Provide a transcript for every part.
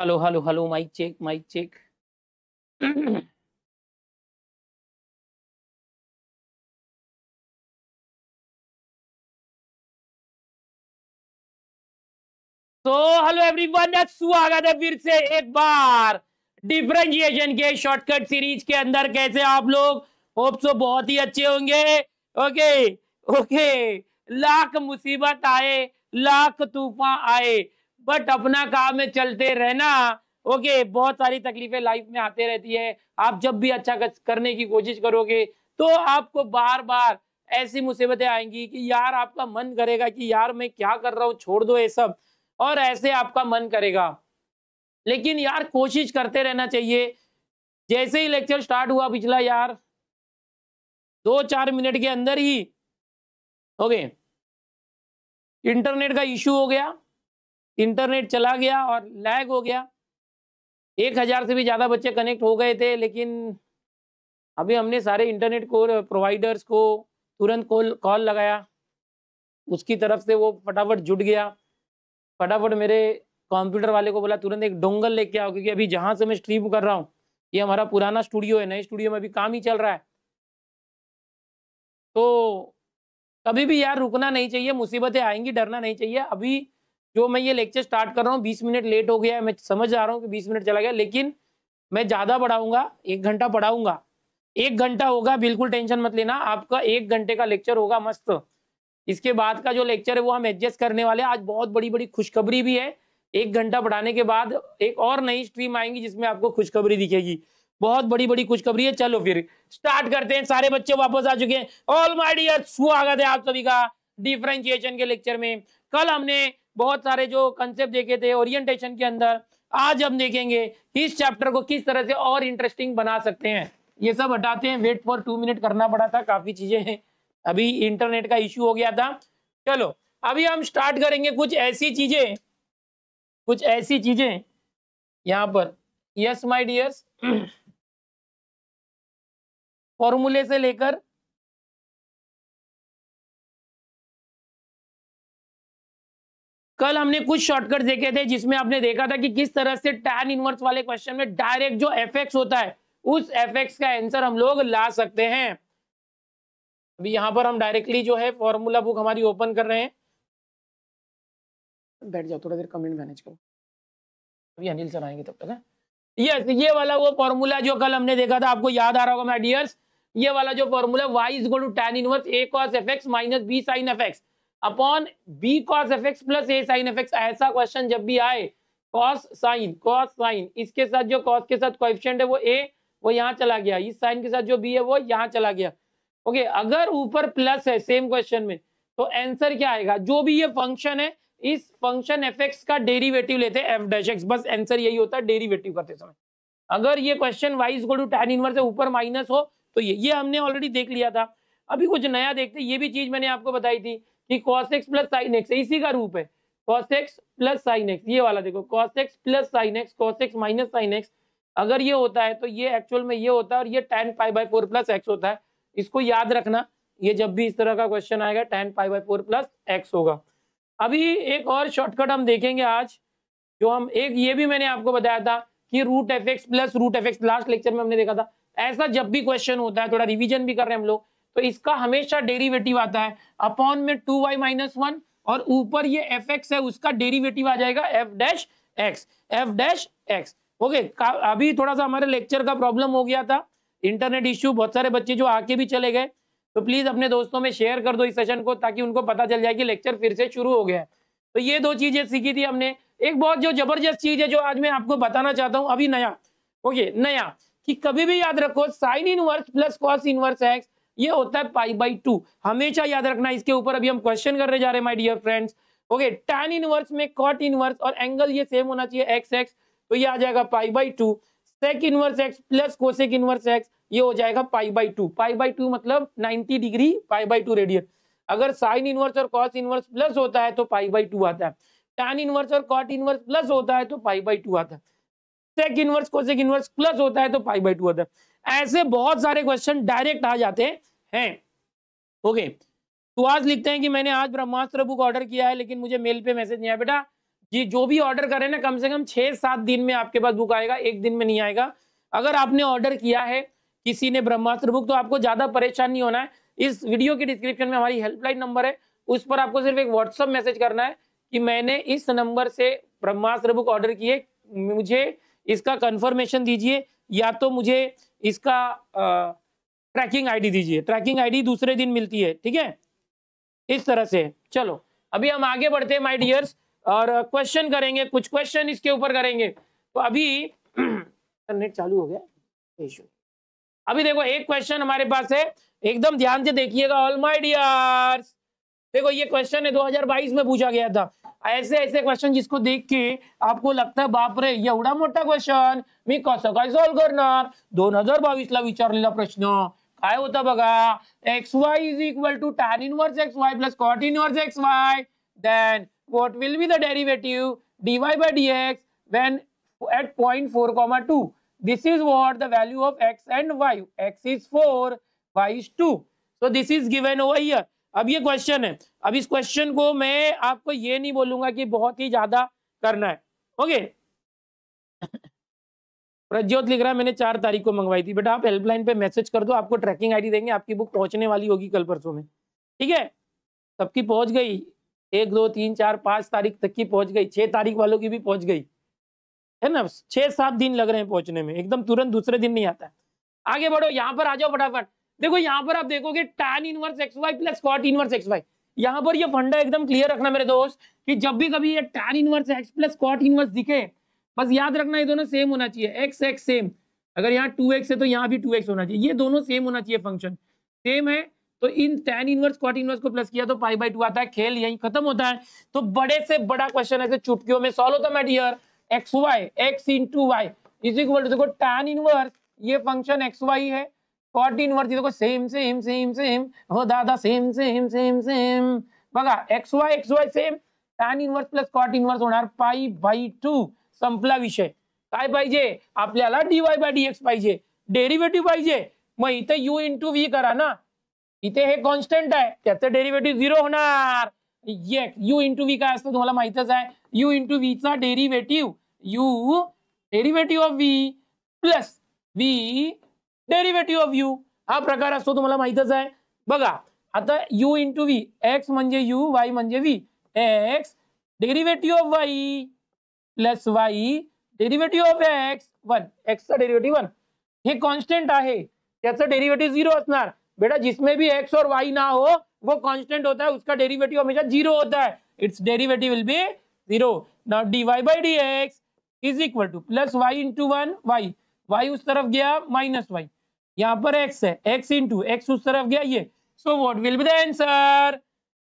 Hello hello hello mic check mic check तो hello everyone स्वागत है फिर से एक बार डिफरेंशिएशन के शॉर्टकट सीरीज़ के अंदर कैसे आप लोग? होप सो बहुत ही अच्छे होंगे। ओके ओके लाख मुसीबत आए, लाख तूफ़ान आए। बट अपना काम में चलते रहना ओके बहुत सारी तकलीफें लाइफ में आते रहती है। आप जब भी अच्छा करने की कोशिश करोगे तो आपको बार बार ऐसी मुसीबतें आएँगी कि यार आपका मन करेगा कि यार मैं क्या कर रहा हूँ, छोड़ दो ये सब, और ऐसे आपका मन करेगा। लेकिन यार कोशिश करते रहना चाहिए। जैसे ही लेक्चर स्टार्ट हुआ पिछला यार दो चार मिनट के अंदर ही ओके इंटरनेट का इशू हो गया। इंटरनेट चला गया और लैग हो गया। एक हज़ार से भी ज़्यादा बच्चे कनेक्ट हो गए थे, लेकिन अभी हमने सारे इंटरनेट को प्रोवाइडर्स को तुरंत कॉल कॉल लगाया। उसकी तरफ़ से वो फटाफट जुट गया। फटाफट मेरे कंप्यूटर वाले को बोला, तुरंत एक डोंगल लेके आओ, क्योंकि अभी जहाँ से मैं स्ट्रीम कर रहा हूँ, ये हमारा पुराना स्टूडियो है, नए स्टूडियो में अभी काम ही चल रहा है। तो कभी भी यार रुकना नहीं चाहिए, मुसीबतें आएँगी, डरना नहीं चाहिए। अभी जो मैं ये लेक्चर स्टार्ट कर रहा हूँ, बीस मिनट लेट हो गया है, मैं समझ आ रहा हूँ कि बीस मिनट चला गया, लेकिन मैं ज़्यादा पढ़ाऊँगा, एक घंटा पढ़ाऊँगा। एक घंटा होगा, बिल्कुल टेंशन मत लेना, आपका एक घंटे का लेक्चर होगा मस्त। इसके बाद का जो लेक्चर है, वो हम एडजस्ट करने वाले आज बहुत बड़ी बड़ी खुशखबरी भी है। एक घंटा पढ़ाने के बाद एक और नई स्ट्रीम आएँगी, जिसमें आपको खुशखबरी दिखेगी। बहुत बड़ी बड़ी खुशखबरी है। चलो फिर स्टार्ट करते हैं। सारे बच्चे वापस आ चुके हैं। ऑल माय डियर स्वागत है आप सभी का डिफ्रेंशिएशन के लेक्चर में। कल हमने बहुत सारे जो कंसेप्ट देखे थे ओरिएंटेशन के अंदर। आज हम देखेंगे इस चैप्टर को किस तरह से और इंटरेस्टिंग बना सकते हैं। ये सब हटाते हैं। वेट फॉर टू मिनट करना पड़ा था। काफ़ी चीज़ें हैं। अभी इंटरनेट का इश्यू हो गया था। चलो, अभी हम स्टार्ट करेंगे कुछ ऐसी चीज़ें। कुछ ऐसी चीज़ें। यहाँ पर। यस माय डियर्स फॉर्मूले से लेकर कल हमने कुछ शॉर्टकट देखे थे जिसमें आपने देखा था कि किस तरह से टैन इनवर्स वाले क्वेश्चन में डायरेक्ट जो एफ़ होता है, उस एफ़ का आंसर हम लोग ला सकते हैं। अभी यहाँ पर हम डायरेक्टली जो है फॉर्मूला बुक हमारी ओपन कर रहे हैं। बैठ जाओ, थोड़ा देर कमेंट मैनेज करो। अभी अनिल सर आएँगे तब तक, है। यस ये वाला वो फॉर्मूला जो कल हमने देखा था, आपको याद आ रहा होगा माय डियर्स ये वाला जो formula y is to tan inverse a cos fx minus b sin fx upon b cos fx plus a sin fx ऐसा क्वेश्चन जब भी आए कॉस sin, cos sin, इसके साथ जो cos के साथ कोएफिशिएंट है वो a, वो यहाँ चला गया। इस sin के साथ जो b है वो यहाँ चला गया। ओके अगर ऊपर प्लस है सेम क्वेश्चन में तो आंसर क्या आएगा? जो भी ये फ़ंक्शन है, इस फ़ंक्शन एफ़ का डेरिवेटिव लेते हैं एफ़ डैश एक्स बस आंसर यही होता है डेरिवेटिव करते समय। अगर ये question y is to tan inverse से ऊपर माइनस हो तो ये ये हमने ऑलरेडी देख लिया था। अभी कुछ नया देखते, ये भी चीज़ मैंने आपको बताई थी कि cos x plus sine x इसी का रूप है। cos x plus sine x ये वाला देखो, cos x plus sine x cos x minus sine x अगर ये होता है तो ये एक्चुअल में ये होता है और ये tan pi by four plus x होता है। इसको याद रखना, ये जब भी इस तरह का क्वेश्चन आएगा tan pi by four plus x होगा। अभी एक और शॉर्टकट हम देखेंगे आज, जो हम, एक ये भी मैंने आपको बताया था कि root f x plus root f x last lecture में हमने देखा था। ऐसा जब भी क्वेश्चन होता है, थोड़ा रिवीजन भी कर रहे हैं हम लोग तो इसका हमेशा डेरिवेटिव आता है। अपॉन में टू वाई माइनस वन और ऊपर ये एफ़ एक्स है, उसका डेरिवेटिव आ जाएगा f dash x, f dash x. Okay अभी थोड़ा सा हमारे लेक्चर का प्रॉब्लम हो गया था, इंटरनेट इश्यू, बहुत सारे बच्चे जो आके भी चले गए तो प्लीज़ अपने दोस्तों में शेयर कर दो इस सेशन को, ताकि उनको पता चल जाए कि लेक्चर फिर से शुरू हो गया है। तो ये दो चीज़ें सीखी थी हमने। एक बहुत जो ज़बरदस्त चीज़ है, जो आज मैं आपको बताना चाहता हूँ, अभी नया। ओके, नया, कि कभी भी याद रखो, sine inverse plus cos inverse x ये होता है पाई बाई टू। हमेशा याद रखना इसके ऊपर। अभी हम क्वेश्चन करने जा रहे हैं my dear friends okay tan inverse में कॉट इनवर्स और एंगल ये सेम होना चाहिए एक्स एक्स तो ये आ जाएगा pi by two. Sec inverse x plus cosec inverse x ये हो जाएगा pi by two. Pi by two मतलब 90 degree, pi by two radian. अगर साइन इनवर्स और कॉस इनवर्स प्लस होता है तो पाई बाई टू आता है। टैन इनवर्स और कॉट इनवर्स प्लस होता है तो पाई बाई टू आता है। Sec inverse cosec inverse plus होता है तो पाई बाई टू आता है। ऐसे बहुत सारे क्वेश्चन डायरेक्ट आ जाते हैं। ओके तो आज लिखते हैं कि मैंने आज ब्रह्मास्त्र बुक ऑर्डर किया है, लेकिन मुझे मेल पे मैसेज नहीं आया। बेटा, जी, जो भी ऑर्डर करें ना, कम से कम छह सात दिन में आपके पास बुक आएगा, एक दिन में नहीं आएगा। अगर आपने ऑर्डर किया है, किसी ने ब्रह्मास्त्र बुक तो आपको ज़्यादा परेशान नहीं होना है। इस वीडियो के डिस्क्रिप्शन में हमारी हेल्पलाइन नंबर है, उस पर आपको सिर्फ़ एक व्हाट्सअप मैसेज करना है कि मैंने इस नंबर से ब्रह्मास्त्र बुक ऑर्डर किए। मुझे इसका कंफर्मेशन दीजिए, या तो मुझे इसका ट्रैकिंग आईडी दीजिए। ट्रैकिंग आईडी दूसरे दिन मिलती है, ठीक है? इस तरह से। चलो, अभी हम आगे बढ़ते हैं माय डियर्स और क्वेश्चन करेंगे, कुछ क्वेश्चन इसके ऊपर करेंगे। तो अभी नेट चालू हो गया। अभी देखो, एक क्वेश्चन हमारे पास है। एकदम ध्यान से देखिएगा ऑल माय डियर्स देखो, ये क्वेश्चन है 2022 में पूछा गया था। ऐसे ऐसे क्वेश्चन जिसको देख के आपको लगता है, बाप रे एवढा मोठा क्वेश्चन मी कसं काय करणार दोन हज़ार बावीस ला विचारलेला प्रश्न। काय होता बघा x y is equal to tan inverse x y plus cot inverse x y then what will be the derivative dy by dx when at point 4 comma 2 this is what the value of x and y x is 4 y is 2 so this is given over here अब ये question है अब इस question को मैं आपको ये नहीं बोलूँगा कि बहुत ही ज़्यादा करना है ओके प्रज्योत लिख रहा है, मैंने चार तारीख को मंगवाई थी। बेटा आप हेल्पलाइन पे मैसेज कर दो, आपको ट्रैकिंग आईडी देंगे, आपकी बुक पहुँचने वाली होगी कल परसों में। ठीक है? सबकी पहुँच गई। एक, दो, तीन, चार, पाँच तारीख तक की पहुँच गई। छह तारीख वालों की भी पहुँच गई। है ना? छह, सात दिन लग रहे हैं पहुँचने में। एकदम तुरंत दूसरे दिन नहीं आता आगे बढ़ो, यहाँ पर आ जाओ फटाफट। देखो, यहाँ पर आप देखोगे tan inverse x y plus cot inverse x y यहाँ पर ये फंडा एकदम क्लियर रखना मेरे दोस्त, कि जब भी कभी ये tan inverse x plus cot inverse दिखे बस याद रखना, ये दोनों सेम होना चाहिए। एक्स एक्स सेम अगर यहाँ टू एक्स है तो यहाँ भी टू एक्स होना चाहिए। ये दोनों सेम होना चाहिए फ़ंक्शन सेम है तो इन टेन इनवर्स कॉट इनवर्स को प्लस किया तो पाई बाई टू आता है। खेल, यही खत्म होता है। तो बड़े से बड़ा क्वेश्चन ऐसे चुटकियों में सॉल्व होता है dear x y x into y is equal to देखो टेन इनवर्स ये फ़ंक्शन एक्स वाई है। कॉट इनवर्स देखो सेम सेम सेम सेम हो, दादा सेम सेम सेम सेम बघा x y x y same tan inverse plus cot inverse होणार pi by to संपला विषय. काय पाहिजे? आपल्याला डीवाय बाय डी पाहिजे. पाहिजे. मग इथे यू इंटू व्ही करा ना. इथे हे कॉन्स्टंट आहे. त्याचं डेरिव्हेटिव्ह झिरो होणार. यू इंटू व्ही काय असतं तुम्हाला माहितच आहे. U into व्हीचा derivative u derivative of v plus v derivative of u हा प्रकार असतो तुम्हाला माहितच आहे. बघा, आता यू इंटू व्ही एक्स म्हणजे यू वाय म्हणजे x derivative of y plus y derivative of x one एक्सचा derivative one. हे कॉन्स्टंट आहे. त्याचं डेरिव्हेटिव्ह झिरो बेटा, जिसमें भी एक्स और वाई ना हो, वो कांस्टेंट होता है. उसका डेरिवेटिव हमेशा ज़ीरो होता है. Its derivative will be zero now d y by d x is equal to plus y into one y y उस तरफ़ गया माइनस वाई यहाँ पर एक्स है. एक्स इंटू एक्स उस तरफ़ गया, ये. So what will be the answer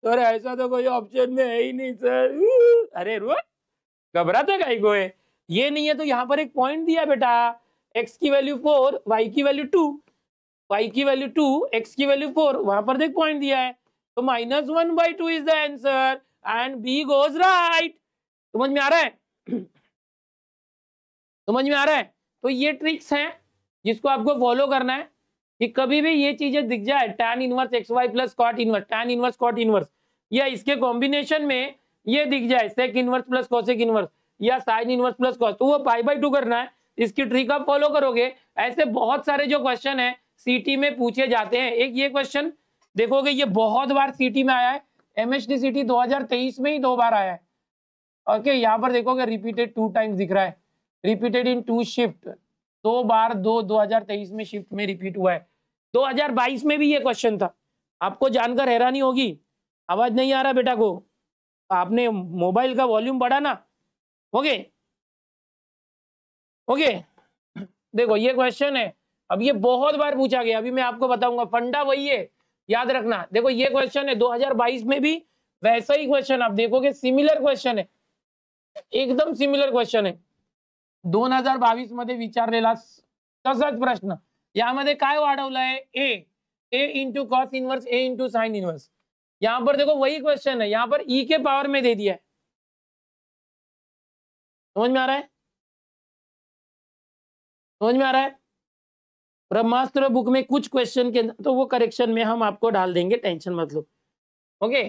sir ऐसा तो कोई ऑप्शन में है ही नहीं सर अरे रो घबराते का को है ये नहीं है तो यहाँ पर एक पॉइंट दिया बेटा। एक्स की वैल्यू फोर वाई की वैल्यू टू वाई की वैल्यू टू एक्स की वैल्यू फोर वहाँ पर देख पॉइंट दिया है। तो minus one by two is the answer and B goes right समझ में आ रहा है? समझ में आ रहा है? तो ये ट्रिक्स हैं जिसको आपको फॉलो करना है कि कभी भी ये चीज़ें दिख जाए tan inverse x y plus cot inverse tan inverse cot inverse या इसके कॉम्बिनेशन में ये दिख जाए sec inverse plus cosec inverse या साइन इनवर्स प्लस कॉस तो वो पाई बाई टू करना है। इसकी ट्रिक आप फॉलो करोगे। ऐसे बहुत सारे जो क्वेश्चन है सीटी में पूछे जाते हैं। एक ये क्वेश्चन देखोगे ये बहुत बार सीटी में आया है। एमएचडी सीटी 2023 में ही दो बार आया है। ओके यहाँ पर देखोगे रिपीटेड टू टाइम्स दिख रहा है। रिपीटेड इन टू शिफ्ट दो बार दो 2023 में शिफ्ट में रिपीट हुआ है। 2022 में भी ये क्वेश्चन था। आपको जानकर हैरानी होगी। आवाज़ नहीं आ रहा बेटा को। आपने मोबाइल का वॉल्यूम बढ़ा ना ओके ओके देखो, ये क्वेश्चन है। अब ये बहुत बार पूछा गया, अभी मैं आपको बताऊँगा। फंडा वही है, याद रखना। देखो, ये क्वेश्चन है 2022 में भी वैसा ही क्वेश्चन आप देखोगे सिमिलर क्वेश्चन है। एकदम सिमिलर क्वेश्चन है। दोन हज़ार बावीस मध्ये विचारलेला तसाच प्रश्न. यामध्ये काय a a into cos inverse a into sine inverse यहाँ पर देखो वही क्वेश्चन है, यहाँ पर ई e के पावर में दे दिया है। समझ में आ रहा है? समझ में आ रहा है? ब्रह्मास्त्र बुक में कुछ क्वेश्चन के तो वो करेक्शन में हम आपको डाल देंगे टेंशन मत लो। ओके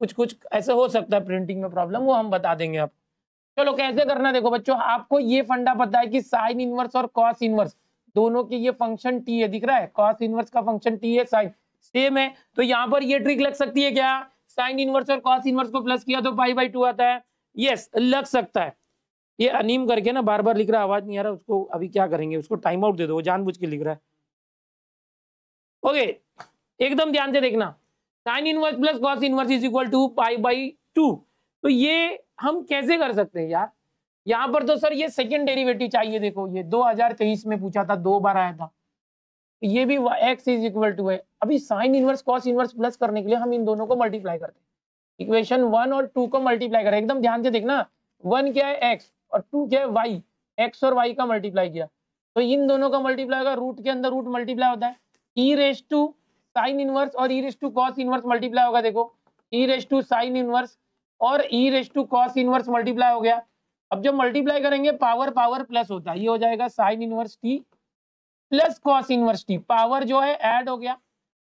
कुछ कुछ ऐसे हो सकता है प्रिंटिंग में प्रॉब्लम वो हम बता देंगे आप चलो, कैसे करना देखो बच्चों, आपको ये फंडा पता है कि साइन इनवर्स और कॉस इनवर्स दोनों के ये फ़ंक्शन टी है, दिख रहा है? कॉस इनवर्स का फ़ंक्शन टी है साइन सेम है। तो यहाँ पर ये ट्रिक लग सकती है क्या? साइन इनवर्स और कॉस इनवर्स को प्लस किया तो पाई बाई टू आता है। यस लग सकता है। ये अनिम करके ना बार बार लिख रहा आवाज़ नहीं आ रहा, उसको अभी क्या करेंगे? उसको टाइम आउट दे दो जानबूझ के लिख रहा है। ओके एकदम ध्यान से देखना। Sine inverse plus cos inverse is equal to pi by two तो ये हम कैसे कर सकते हैं यार? यहाँ पर तो सर ये सेकेंड डेरिवेटिव चाहिए, देखो, ये 2023 में पूछा था, दो बार आया था। ये भी एक्स इज़ इक्वल टू है अभी sine inverse cos inverse plus करने के लिए हम इन दोनों को मल्टीप्लाई करते हैं। इक्वेशन वन और टू को मल्टीप्लाई करें। एकदम ध्यान से देखना। वन क्या है? एक्स और टू क्या है? वाई एक्स और वाई का मल्टीप्लाई किया। तो इन दोनों का मल्टीप्लाई होगा। रूट के अंदर रूट मल्टीप्लाई होता है। E raise to sine inverse और e raise to cos inverse multiply होगा। देखो। E raise to sine inverse और e raise to cos inverse multiply हो गया। अब जब मल्टीप्लाई करेंगे पावर पावर प्लस होता है। ये हो जाएगा sine inverse t plus cos inverse t power जो है ऐड हो गया।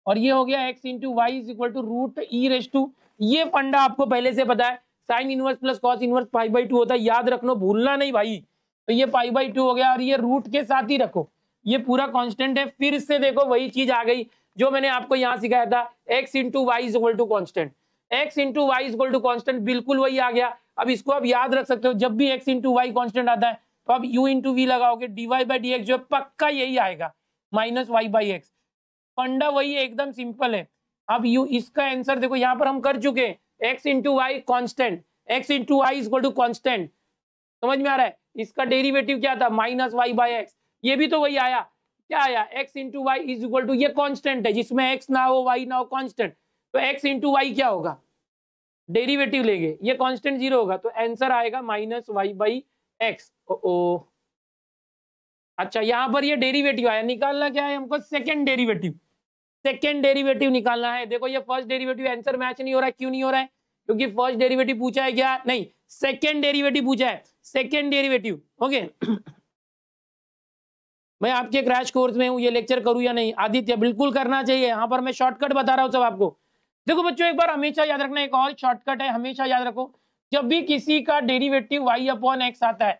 और ये हो गया x into y is equal to root e raise to ये फंडा आपको पहले से पता है sine inverse plus cos inverse pi by two होता है। याद रखना, भूलना नहीं भाई। तो ये पाई बाई टू हो गया और ये रूट के साथ ही रखो। ये पूरा कांस्टेंट है, फिर से देखो वही चीज़ आ गई, जो मैंने आपको यहाँ सिखाया था x into y is equal to constant x into y is equal to constant बिल्कुल वही आ गया। अब इसको आप याद रख सकते हो, जब भी एक्स इंटू वाई कॉन्स्टेंट आता है तो आप यू इंटू वी लगाओगे d y by d x जो पक्का यही आएगा माइनस वाई बाई एक्स फंडा वही है एकदम सिंपल है। अब यू इसका आंसर देखो, यहाँ पर हम कर चुके हैं x into y constant x into y is to constant समझ में आ रहा है? इसका डेरिवेटिव क्या था? माइनस वाई बाई एक्स ये भी तो वही आया। क्या आया? X into y is equal to ये कॉन्स्टेंट है, जिसमें एक्स ना हो वाई ना हो कॉन्स्टेंट तो एक्स इंटू वाई क्या होगा? डेरिवेटिव लेंगे। ये कांस्टेंट ज़ीरो होगा तो आंसर आएगा माइनस वाई बाई एक्स ओ अच्छा यहाँ पर ये डेरिवेटिव आया, निकालना क्या है? हमको सेकेंड डेरिवेटिव सेकेंड डेरिवेटिव निकालना है। देखो, ये फ़र्स्ट डेरिवेटिव आंसर मैच नहीं हो रहा है। क्यों नहीं हो रहा है? क्योंकि फ़र्स्ट डेरिवेटिव पूछा है क्या? नहीं सेकेंड डेरिवेटिव पूछा है। सेकेंड डेरिवेटिव ओके मैं आपके क्रैश कोर्स में हूँ, ये लेक्चर करूँ या नहीं? आदित्य, बिल्कुल करना चाहिए। यहाँ पर मैं शॉर्टकट बता रहा हूँ सब आपको। देखो बच्चों, एक बार हमेशा याद रखना, एक और शॉर्टकट है, हमेशा याद रखो। जब भी किसी का डेरिवेटिव वाई अपॉन एक्स आता है,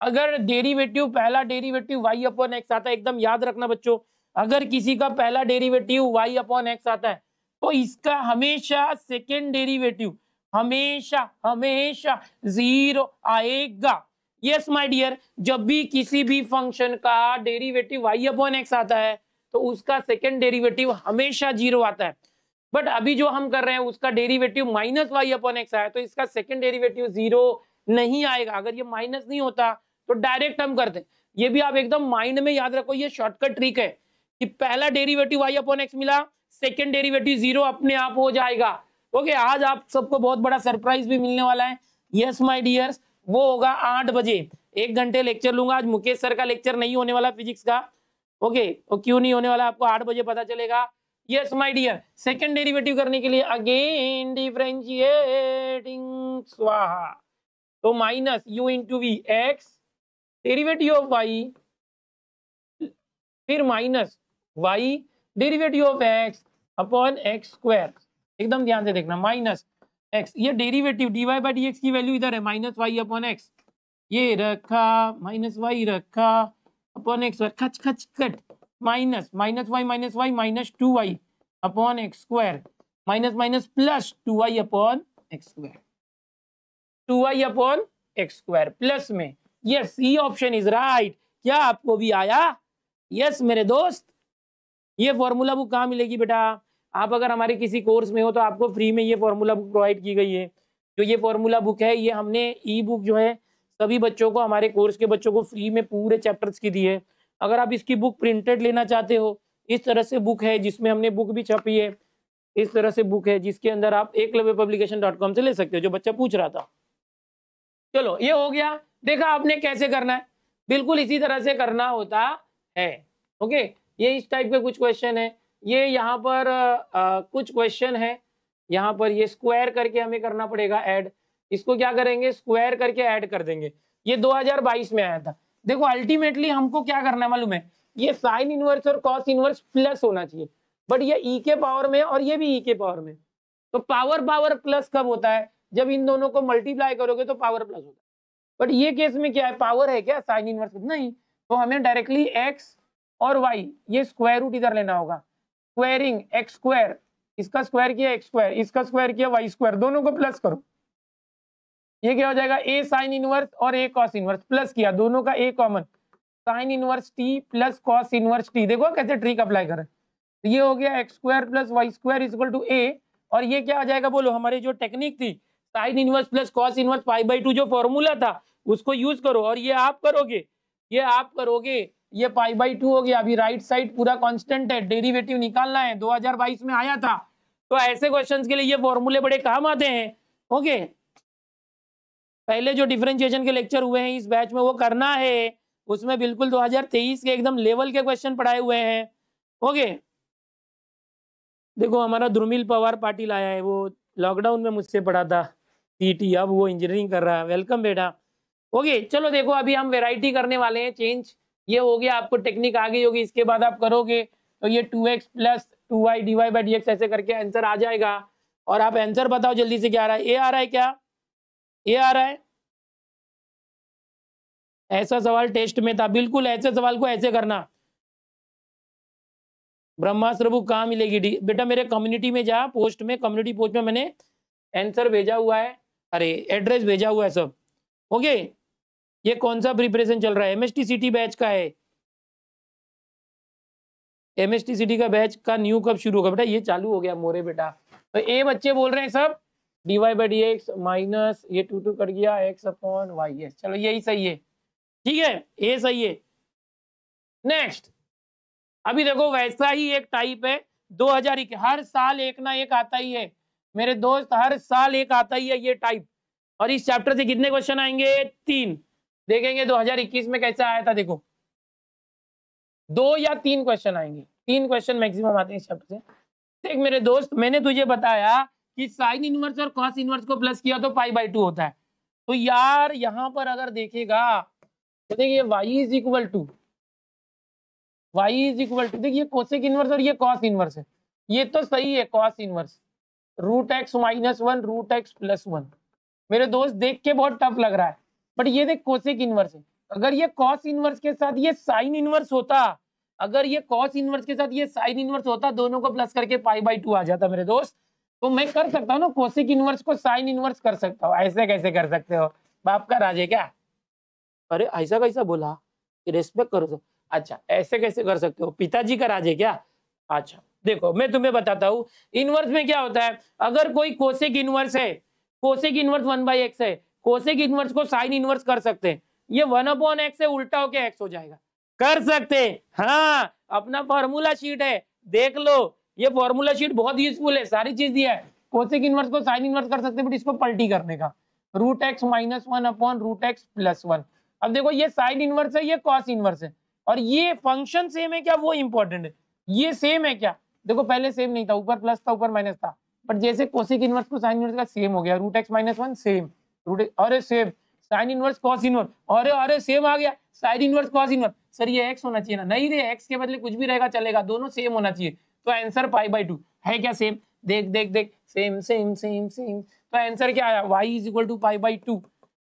अगर डेरिवेटिव पहला डेरिवेटिव वाई अपॉन एक्स आता है, एकदम याद रखना बच्चों, अगर किसी का पहला डेरिवेटिव वाई अपॉन एक्स आता है तो इसका हमेशा सेकेंड डेरिवेटिव हमेशा हमेशा ज़ीरो आएगा। यस माय डियर जब भी किसी भी फ़ंक्शन का डेरिवेटिव वाई अपॉन एक्स आता है तो उसका सेकेंड डेरिवेटिव हमेशा ज़ीरो आता है। बट अभी जो हम कर रहे हैं, उसका derivative minus y upon x आया तो इसका सेकेंड डेरिवेटिव ज़ीरो नहीं आएगा। अगर ये माइनस नहीं होता तो डायरेक्ट हम करते ये भी आप एकदम माइंड में याद रखो, ये शॉर्टकट ट्रिक है कि पहला डेरिवेटिव वाई अपॉन एक्स मिला सेकेंड डेरिवेटिव ज़ीरो अपने आप हो जाएगा। ओके आज आप सबको बहुत बड़ा सरप्राइज़ भी मिलने वाला है। यस माय डियर्स वो होगा आठ बजे। एक घंटे लेक्चर लूँगा। आज मुकेश सर का लेक्चर नहीं होने वाला फिजिक्स का। ओके और क्यों नहीं होने वाला, आपको आठ बजे पता चलेगा। Yes my dear second derivative करने के लिए अगेन डिफरेंशिएटिंग स्वाहा. तो minus u into v x derivative of y फिर minus y derivative of x upon x square एकदम ध्यान से देखना माइनस एक्स ये derivative d y by d x की वैल्यू इधर है माइनस वाई अपॉन एक्स ये रखा माइनस वाई रखा अपॉन एक्स खच खच cut minus minus y minus y minus two y upon x square minus minus plus two y upon x square two y upon x square plus में. Yes C option is right क्या आपको भी आया? Yes yes, मेरे दोस्त. ये formula book कहाँ मिलेगी बेटा? आप अगर हमारे किसी कोर्स में हो तो आपको फ्री में ये फॉर्मूला बुक प्रोवाइड की गई है। जो ये फॉर्मूला बुक है ये हमने ई बुक जो है सभी बच्चों को हमारे कोर्स के बच्चों को फ्री में पूरे चैप्टर्स की दी है। अगर आप इसकी बुक प्रिंटेड लेना चाहते हो इस तरह से बुक है जिसमें हमने बुक भी छपी है इस तरह से बुक है जिसके अंदर आप एक पब्लिकेशन डॉट कॉम से ले सकते हो जो बच्चा पूछ रहा था। चलो ये हो गया। देखा आपने कैसे करना है। बिल्कुल इसी तरह से करना होता है। ओके? ये इस टाइप के कुछ क्वेश्चन है। ये यहाँ पर आ, कुछ क्वेश्चन है। यहाँ पर ये स्क्वायर करके हमें करना पड़ेगा ऐड इसको क्या करेंगे? स्क्वायर करके ऐड कर देंगे। ये 2022 में आया था। देखो अल्टीमेटली हमको क्या करना है मालूम है? ये साइन इनवर्स और कॉस इनवर्स प्लस होना चाहिए। बट ये ई e के पावर में और ये भी ई e के पावर में तो पावर पावर प्लस कब होता है? जब इन दोनों को मल्टीप्लाई करोगे तो पावर प्लस होता है। बट ये केस में क्या है? पावर है क्या? साइन इनवर्स नहीं। तो हमें डायरेक्टली एक्स और वाई ये स्क्वायर रूट इधर लेना होगा। स्क्वायरिंग एक्स स्क्वायर इसका स्क्वायर किया एक्स स्क्वायर इसका स्क्वायर किया वाई स्क्वायर दोनों को प्लस करो। ये क्या हो जाएगा? ए साइन इनवर्स और ए कॉस इनवर्स प्लस किया। दोनों का a common sine inverse t plus cos inverse t देखो कैसे ट्रिक अप्लाई करें। तो ये हो गया x square plus y square equal to a और ये क्या आ जाएगा बोलो? हमारी जो टेक्निक थी sine inverse plus cos inverse pi by two जो फॉर्मूला था, उसको यूज़ करो और ये आप करोगे। ये आप करोगे। ये पाई बाई टू हो गया। अभी राइट साइड पूरा कांस्टेंट है। डेरिवेटिव निकालना है। 2022 में आया था। तो ऐसे क्वेश्चंस के लिए ये फॉर्मूले बड़े काम आते हैं। ओके पहले जो डिफरेंशिएशन के लेक्चर हुए हैं इस बैच में, वो करना है। उसमें बिल्कुल 2023 के एकदम लेवल के क्वेश्चन पढ़ाए हुए हैं। ओके देखो, हमारा ध्रुमिल पवार पाटिल आया है। वो लॉकडाउन में मुझसे पढ़ा था। टी अब वो इंजीनियरिंग कर रहा है। वेलकम बेटा। ओके चलो देखो, अभी हम वेराइटी करने वाले हैं। चेंज ये हो गया, आपको टेक्निक आ गई होगी। इसके बाद आप करोगे तो ये two x plus two y d y by d x ऐसे करके आंसर आ जाएगा। और आप आंसर बताओ जल्दी से क्या आ रहा है। ए आ रहा है क्या? ए आ रहा है। ऐसा सवाल टेस्ट में था। बिल्कुल ऐसे सवाल को ऐसे करना। ब्रह्मास्त्र बुक कहाँ मिलेगी? बेटा मेरे कम्युनिटी में जा पोस्ट में कम्युनिटी पोस्ट में मैंने आंसर भेजा हुआ है। अरे एड्रेस भेजा हुआ है सब। ओके ये कौन सा प्रिपरेशन चल रहा है? एमएसटी सिटी बैच का है। एमएसटी सिटी का बैच का न्यू कब शुरू होगा? बेटा ये चालू हो गया मोरे बेटा। तो ए बच्चे बोल रहे हैं सब d y by d x minus ये टू टू कट गया एक्स अपॉन वाई एस चलो यही सही है। ठीक है? ए सही है। नेक्स्ट अभी देखो, वैसा ही एक टाइप है। दो हज़ार हर साल एक ना एक आता ही है। मेरे दोस्त, हर साल एक आता ही है ये टाइप और इस चैप्टर से कितने क्वेश्चन आएँगे? तीन। देखेंगे 2021 में कैसा आया था, देखो। दो या तीन क्वेश्चन आएँगे। तीन क्वेश्चन मैक्सिमम आते हैं इस चैप्टर से। देख, मेरे दोस्त, मैंने तुझे बताया कि साइन इनवर्स और कॉस इनवर्स को प्लस किया तो पाई बाई टू होता है। तो यार, यहाँ पर अगर देखेगा तो देखिए y is equal to y is equal to देखिए कोसेक इनवर्स और ये कॉस इनवर्स है। ये तो सही है cos inverse root x minus one root x plus one मेरे दोस्त, देख के बहुत टफ लग रहा है। बट ये देख कोसेक इनवर्स है। अगर ये कॉस इनवर्स के साथ ये साइन इनवर्स होता, अगर ये कॉस इनवर्स के साथ ये साइन इनवर्स होता, दोनों को प्लस करके पाई बाई टू आ जाता मेरे दोस्त। तो मैं कर सकता हूँ ना कोसेक इनवर्स को साइन इनवर्स कर सकता हूँ। ऐसे कैसे कर सकते हो? बाप का राज है क्या? अरे, ऐसा कैसा बोला? रेस्पेक्ट करो अच्छा ऐसे कैसे कर सकते हो? पिताजी का राज है क्या? अच्छा देखो, मैं तुम्हें बताता हूँ। इनवर्स में क्या होता है? अगर कोई कोशिक इनवर्स है, cosec inverse one by x है कोसेक इनवर्स को साइन इनवर्स कर सकते हैं। ये वन अपॉन एक्स से उल्टा होके एक्स हो जाएगा। कर सकते हैं। हाँ अपना फॉर्मूला शीट है। देख लो। ये फॉर्मूला शीट बहुत यूजफुल है, सारी चीज़ दिया है। कोसेक इनवर्स को साइन इनवर्स कर सकते बट इसको पलटी करने का। Root x minus one upon root x plus one अब देखो, ये साइन इनवर्स है, ये कॉस इनवर्स है। और ये फ़ंक्शन सेम है क्या? वो इंपॉर्टेंट है। ये सेम है क्या? देखो, पहले सेम नहीं था, ऊपर प्लस था, ऊपर माइनस था। बट जैसे कोसिक इनवर्स को साइन इनवर्स का सेम हो गया root x minus one same root अरे same sine inverse cos inverse अरे अरे सेम आ गया। Sine inverse cos inverse sir, ये एक्स होना चाहिए ना? नहीं रे एक्स के बदले कुछ भी रहेगा, चलेगा। दोनों सेम होना चाहिए। तो आंसर पाई बाई टू है क्या सेम देख देख देख. सेम सेम सेम सेम तो आंसर क्या आया? Y is equal to pi by two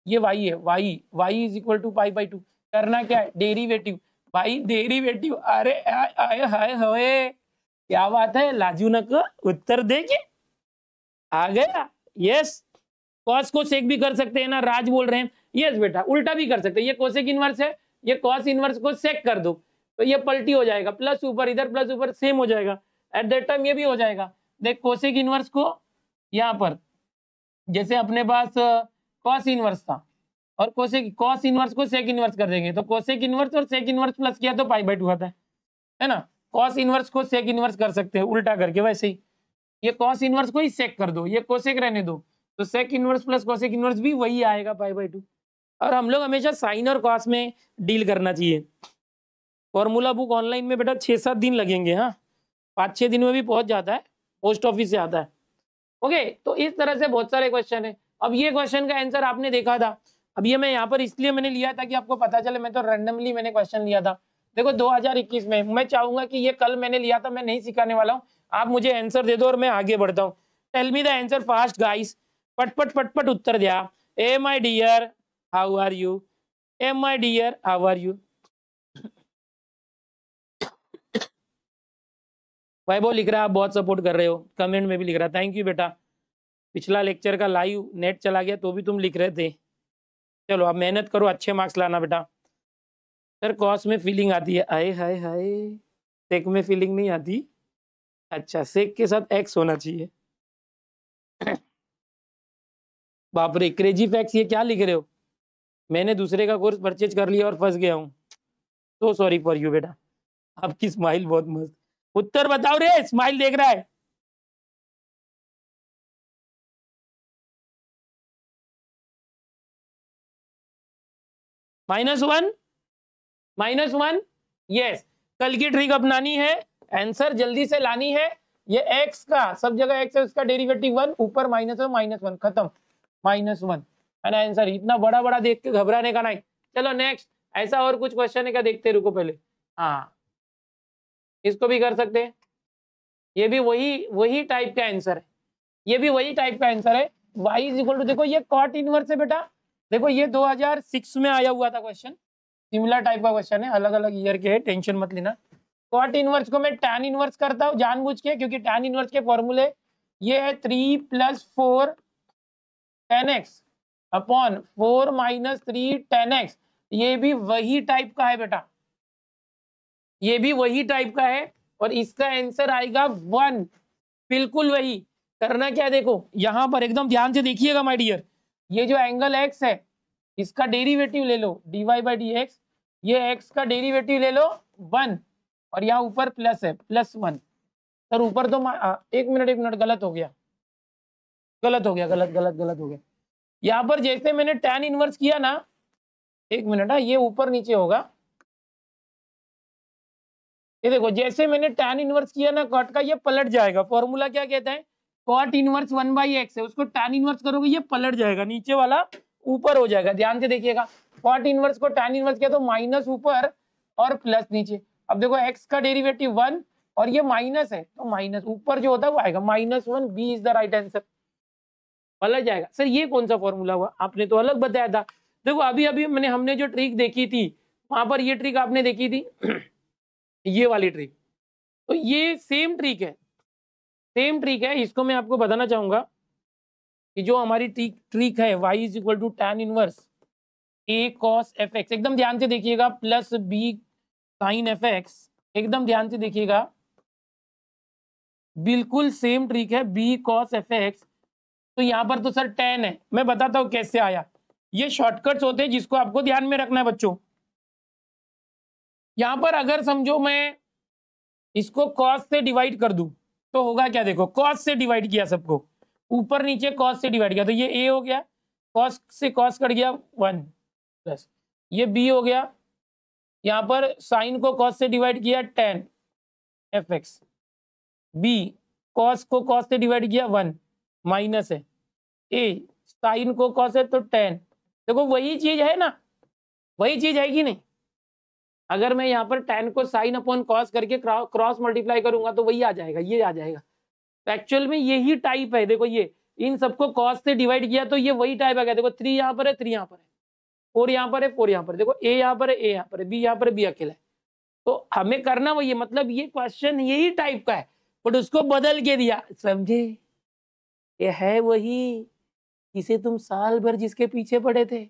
ये वाई है y y is equal to pi by two करना क्या है? डेरिवेटिव भाई डेरिवेटिव अरे आए, हाय हवे क्या बात है? लाजू नक उत्तर देखिए आ गया. यस कॉस को सेक भी कर सकते हैं ना? राज बोल रहे हैं. यस बेटा. उल्टा भी कर सकते हैं. ये कोसेक इनवर्स है. ये कॉस इनवर्स को सेक कर दो. तो ये पलटी हो जाएगा प्लस ऊपर इधर प्लस ऊपर सेम हो जाएगा। एट दैट टाइम ये भी हो जाएगा। देख कोसेक इनवर्स को यहाँ पर, जैसे अपने पास कॉस इनवर्स था, और कोसेक कॉस इनवर्स को सेक इनवर्स कर देंगे तो कोसेक इनवर्स और सेक इनवर्स प्लस किया तो पाई बाई टू आता है। है ना? कॉस इनवर्स को सेक इनवर्स कर सकते हैं, उल्टा करके वैसे ही। ये कॉस इनवर्स को ही सेक कर दो, ये कोसेक रहने दो। तो sec inverse plus cosec inverse भी वही आएगा पाई बाई टू और हम लोग हमेशा साइन और कॉस में डील करना चाहिए। फॉर्मूला बुक ऑनलाइन में बेटा छः सात दिन लगेंगे हाँ। पाँच छः दिन में भी पहुँच जाता है, पोस्ट ऑफ़िस से आता है। ओके तो इस तरह से बहुत सारे क्वेश्चन है। अब ये क्वेश्चन का आंसर आपने देखा था। अब ये मैं यहाँ पर इसलिए मैंने लिया था कि आपको पता चले, मैं तो रैंडमली मैंने क्वेश्चन लिया था। देखो 2021 में मैं चाहूँगा कि ये कल मैंने लिया था, मैं नहीं सिखाने वाला हूँ। आप मुझे आंसर दे दो और मैं आगे बढ़ता हूँ। Tell me the answer fast guys पट पट पट पट उत्तर दिया hey my dear how are you hey my dear how are you Vaibhav लिख रहा है, आप बहुत सपोर्ट कर रहे हो। कमेंट में भी लिख रहा है। थैंक यू बेटा। पिछला लेक्चर का लाइव नेट चला गया तो भी तुम लिख रहे थे। चलो, आप मेहनत करो, अच्छे मार्क्स लाना बेटा। सर कॉस में फीलिंग आती है। आए, हाय हाय। सेक में फीलिंग नहीं आती। अच्छा सेक के साथ एक्स होना चाहिए। बाप रे क्रेजी फैक्स ये क्या लिख रहे हो? मैंने दूसरे का कोर्स परचेज कर लिया और फंस गया हूँ। तो सॉरी फॉर यू बेटा। आपकी स्माइल बहुत मस्त। उत्तर बताओ रे स्माइल देख रहा है। Minus one minus one yes कल की ट्रिक अपनानी है। आंसर जल्दी से लानी है। ये एक्स का, सब जगह एक्स है उसका डेरिवेटिव वन ऊपर माइनस वन माइनस वन खत्म। माइनस वन है ना आंसर इतना बड़ा बड़ा देख के घबराने का नहीं। चलो नेक्स्ट ऐसा और कुछ क्वेश्चन है क्या? देखते रुको पहले। हाँ। इसको भी कर सकते हैं? ये भी वही वही टाइप का आंसर है। ये भी वही टाइप का आंसर है। वाई इज़ इक्वल टू देखो ये कॉट इनवर्स है बेटा। देखो ये 2006 में आया हुआ था क्वेश्चन सिमिलर टाइप का क्वेश्चन है। अलग अलग ईयर के है। टेंशन मत लेना। कॉट इनवर्स को मैं टैन इनवर्स करता हूँ, जानबूझ के, क्योंकि टैन इनवर्स के फॉर्मूले ये है three plus four tan x upon four minus three tan x ये भी वही टाइप का है बेटा। ये भी वही टाइप का है और इसका आंसर आएगा वन बिल्कुल वही। करना क्या देखो यहाँ पर एकदम ध्यान से देखिएगा माय डियर ये जो एंगल एक्स है इसका डेरिवेटिव ले लो d y by d x ये एक्स का डेरिवेटिव ले लो वन और यहाँ ऊपर प्लस है प्लस वन सर ऊपर तो आ, एक मिनट एक मिनट गलत हो गया। गलत हो गया गलत गलत गलत हो गया। यहाँ पर जैसे मैंने टेन इनवर्स किया ना एक मिनट हाँ ये ऊपर नीचे होगा। ये देखो, जैसे मैंने टेन इनवर्स किया ना कॉट का ये पलट जाएगा। फॉर्मूला क्या कहता है? Cot inverse one by x है, उसको टेन इनवर्स करोगे, ये पलट जाएगा, नीचे वाला ऊपर हो जाएगा। ध्यान से देखिएगा कॉट इनवर्स को टेन इनवर्स किया तो माइनस ऊपर और प्लस नीचे। अब देखो एक्स का डेरिवेटिव वन और ये माइनस है तो माइनस ऊपर जो होता है वो आएगा। Minus one B is the right answer पलट जाएगा। सर, ये कौन सा फॉर्मूला हुआ? आपने तो अलग बताया था। देखो अभी अभी मैंने हमने जो ट्रिक देखी थी, वहाँ पर ये ट्रिक आपने देखी थी। ये वाली ट्रिक। तो ये सेम ट्रिक है। सेम ट्रिक है, इसको मैं आपको बताना चाहूँगा कि जो हमारी ट्रिक ट्रिक है y is equal to tan inverse a cos f x एकदम ध्यान से देखिएगा plus b sine f x एकदम ध्यान से देखिएगा। बिल्कुल सेम ट्रिक है बी कॉस एफ़ एक्स तो यहाँ पर तो सर टेन है। मैं बताता हूँ कैसे आया। ये शॉर्टकट्स होते हैं जिसको आपको ध्यान में रखना है बच्चों। यहाँ पर अगर समझो मैं इसको कॉस से डिवाइड कर दूँ तो होगा क्या देखो कॉस से डिवाइड किया सबको। ऊपर नीचे कॉस से डिवाइड किया तो ये ए हो गया कॉस से कॉस कट गया वन प्लस ये बी हो गया, यहाँ पर साइन को कॉस से डिवाइड किया tan f x b cos को कॉस से डिवाइड किया वन माइनस है। ए साइन को कॉस है तो टेन देखो, वही चीज़ है ना? वही चीज़ है कि नहीं? अगर मैं यहाँ पर टेन को साइन अपॉन कॉस करके क्रॉस मल्टीप्लाई करूँगा तो वही आ जाएगा, ये आ जाएगा। एक्चुअल में यही टाइप है, देखो ये, इन सबको कॉस से डिवाइड किया तो ये वही टाइप आ गया। देखो थ्री यहाँ पर है थ्री यहाँ पर है। फोर यहाँ पर है फोर यहाँ पर देखो ए यहाँ पर है ए यहाँ पर है बी यहाँ पर बी अकेला है। तो हमें करना वही है मतलब ये क्वेश्चन यही टाइप का है बट उसको बदल के दिया। समझे? ये है वही, जिसे तुम साल भर जिसके पीछे पड़े थे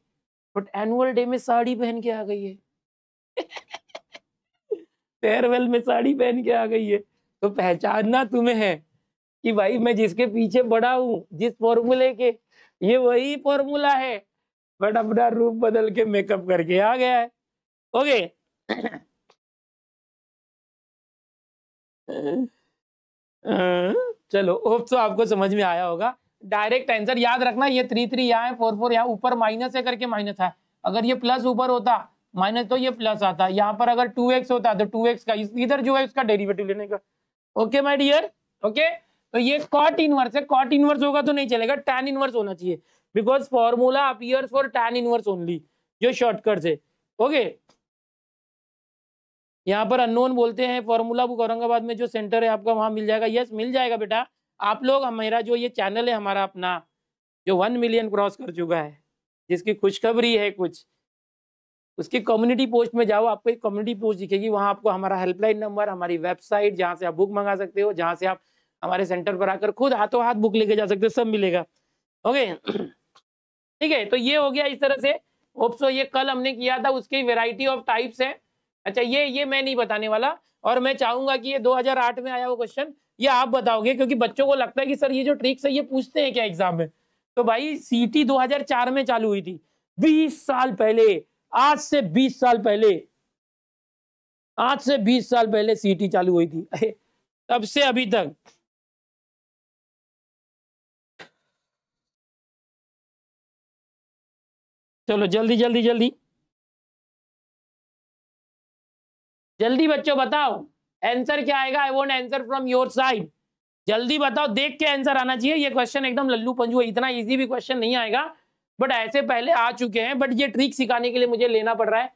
बट एनुअल डे में साड़ी पहन के आ गई है। फेयरवेल में साड़ी पहन के आ गई है। तो पहचानना तुम्हें है कि भाई मैं जिसके पीछे पड़ा हूँ, जिस फॉर्मूले के, ये वही फॉर्मूला है। बट अपना रूप बदल के मेकअप करके आ गया है। ओके चलो होप तो आपको समझ में आया होगा। डायरेक्ट आंसर याद रखना, ये थ्री थ्री यहाँ है फोर फोर यहाँ, ऊपर माइनस है करके माइनस है। अगर ये प्लस ऊपर होता माइनस तो ये प्लस आता है। यहाँ पर अगर टू एक्स होता तो टू एक्स का इधर जो है उसका डेरिवेटिव लेने का। ओके माय डियर ओके तो ये कॉट इनवर्स है। कॉट इनवर्स होगा तो नहीं चलेगा। टैन इनवर्स होना चाहिए। Because formula appears for tan inverse only जो शॉर्टकट से ओके यहाँ पर अननोन बोलते हैं। फॉर्मूला बुक औरंगाबाद में जो सेंटर है, आपका वहाँ मिल जाएगा। यस मिल जाएगा बेटा। आप लोग, हमारा जो ये चैनल है, हमारा अपना जो वन मिलियन क्रॉस कर चुका है, जिसकी खुशखबरी है कुछ। उसकी कम्युनिटी पोस्ट में जाओ, आपको एक कम्युनिटी पोस्ट दिखेगी। वहाँ आपको हमारा हेल्पलाइन नंबर हमारी वेबसाइट जहाँ से आप बुक मंगा सकते हो, जहाँ से आप हमारे सेंटर पर आकर खुद हाथों हाथ बुक लेके जा सकते हो, सब मिलेगा। ओके ठीक है तो ये हो गया इस तरह से। ओप्सो ये कल हमने किया था, उसकी वेराइटी ऑफ़ टाइप्स है। अच्छा ये ये मैं नहीं बताने वाला, और मैं चाहूँगा कि ये 2008 में आया वो क्वेश्चन ये आप बताओगे, क्योंकि बच्चों को लगता है कि, सर, ये जो ट्रिक्स है, ये पूछते हैं क्या एग्ज़ाम में? तो भाई सीटी 2004 में चालू हुई थी। 20 साल पहले आज से 20 साल पहले, आज से 20 साल पहले सीटी चालू हुई थी। तब से अभी तक। चलो, जल्दी जल्दी जल्दी। जल्दी बच्चों, बताओ आंसर क्या आएगा? I want answer from your side जल्दी बताओ, देख के आंसर आना चाहिए। ये क्वेश्चन एकदम लल्लू पंजू है, इतना इजी भी क्वेश्चन नहीं आएगा। बट ऐसे पहले आ चुके हैं बट ये ट्रिक सिखाने के लिए मुझे लेना पड़ रहा है।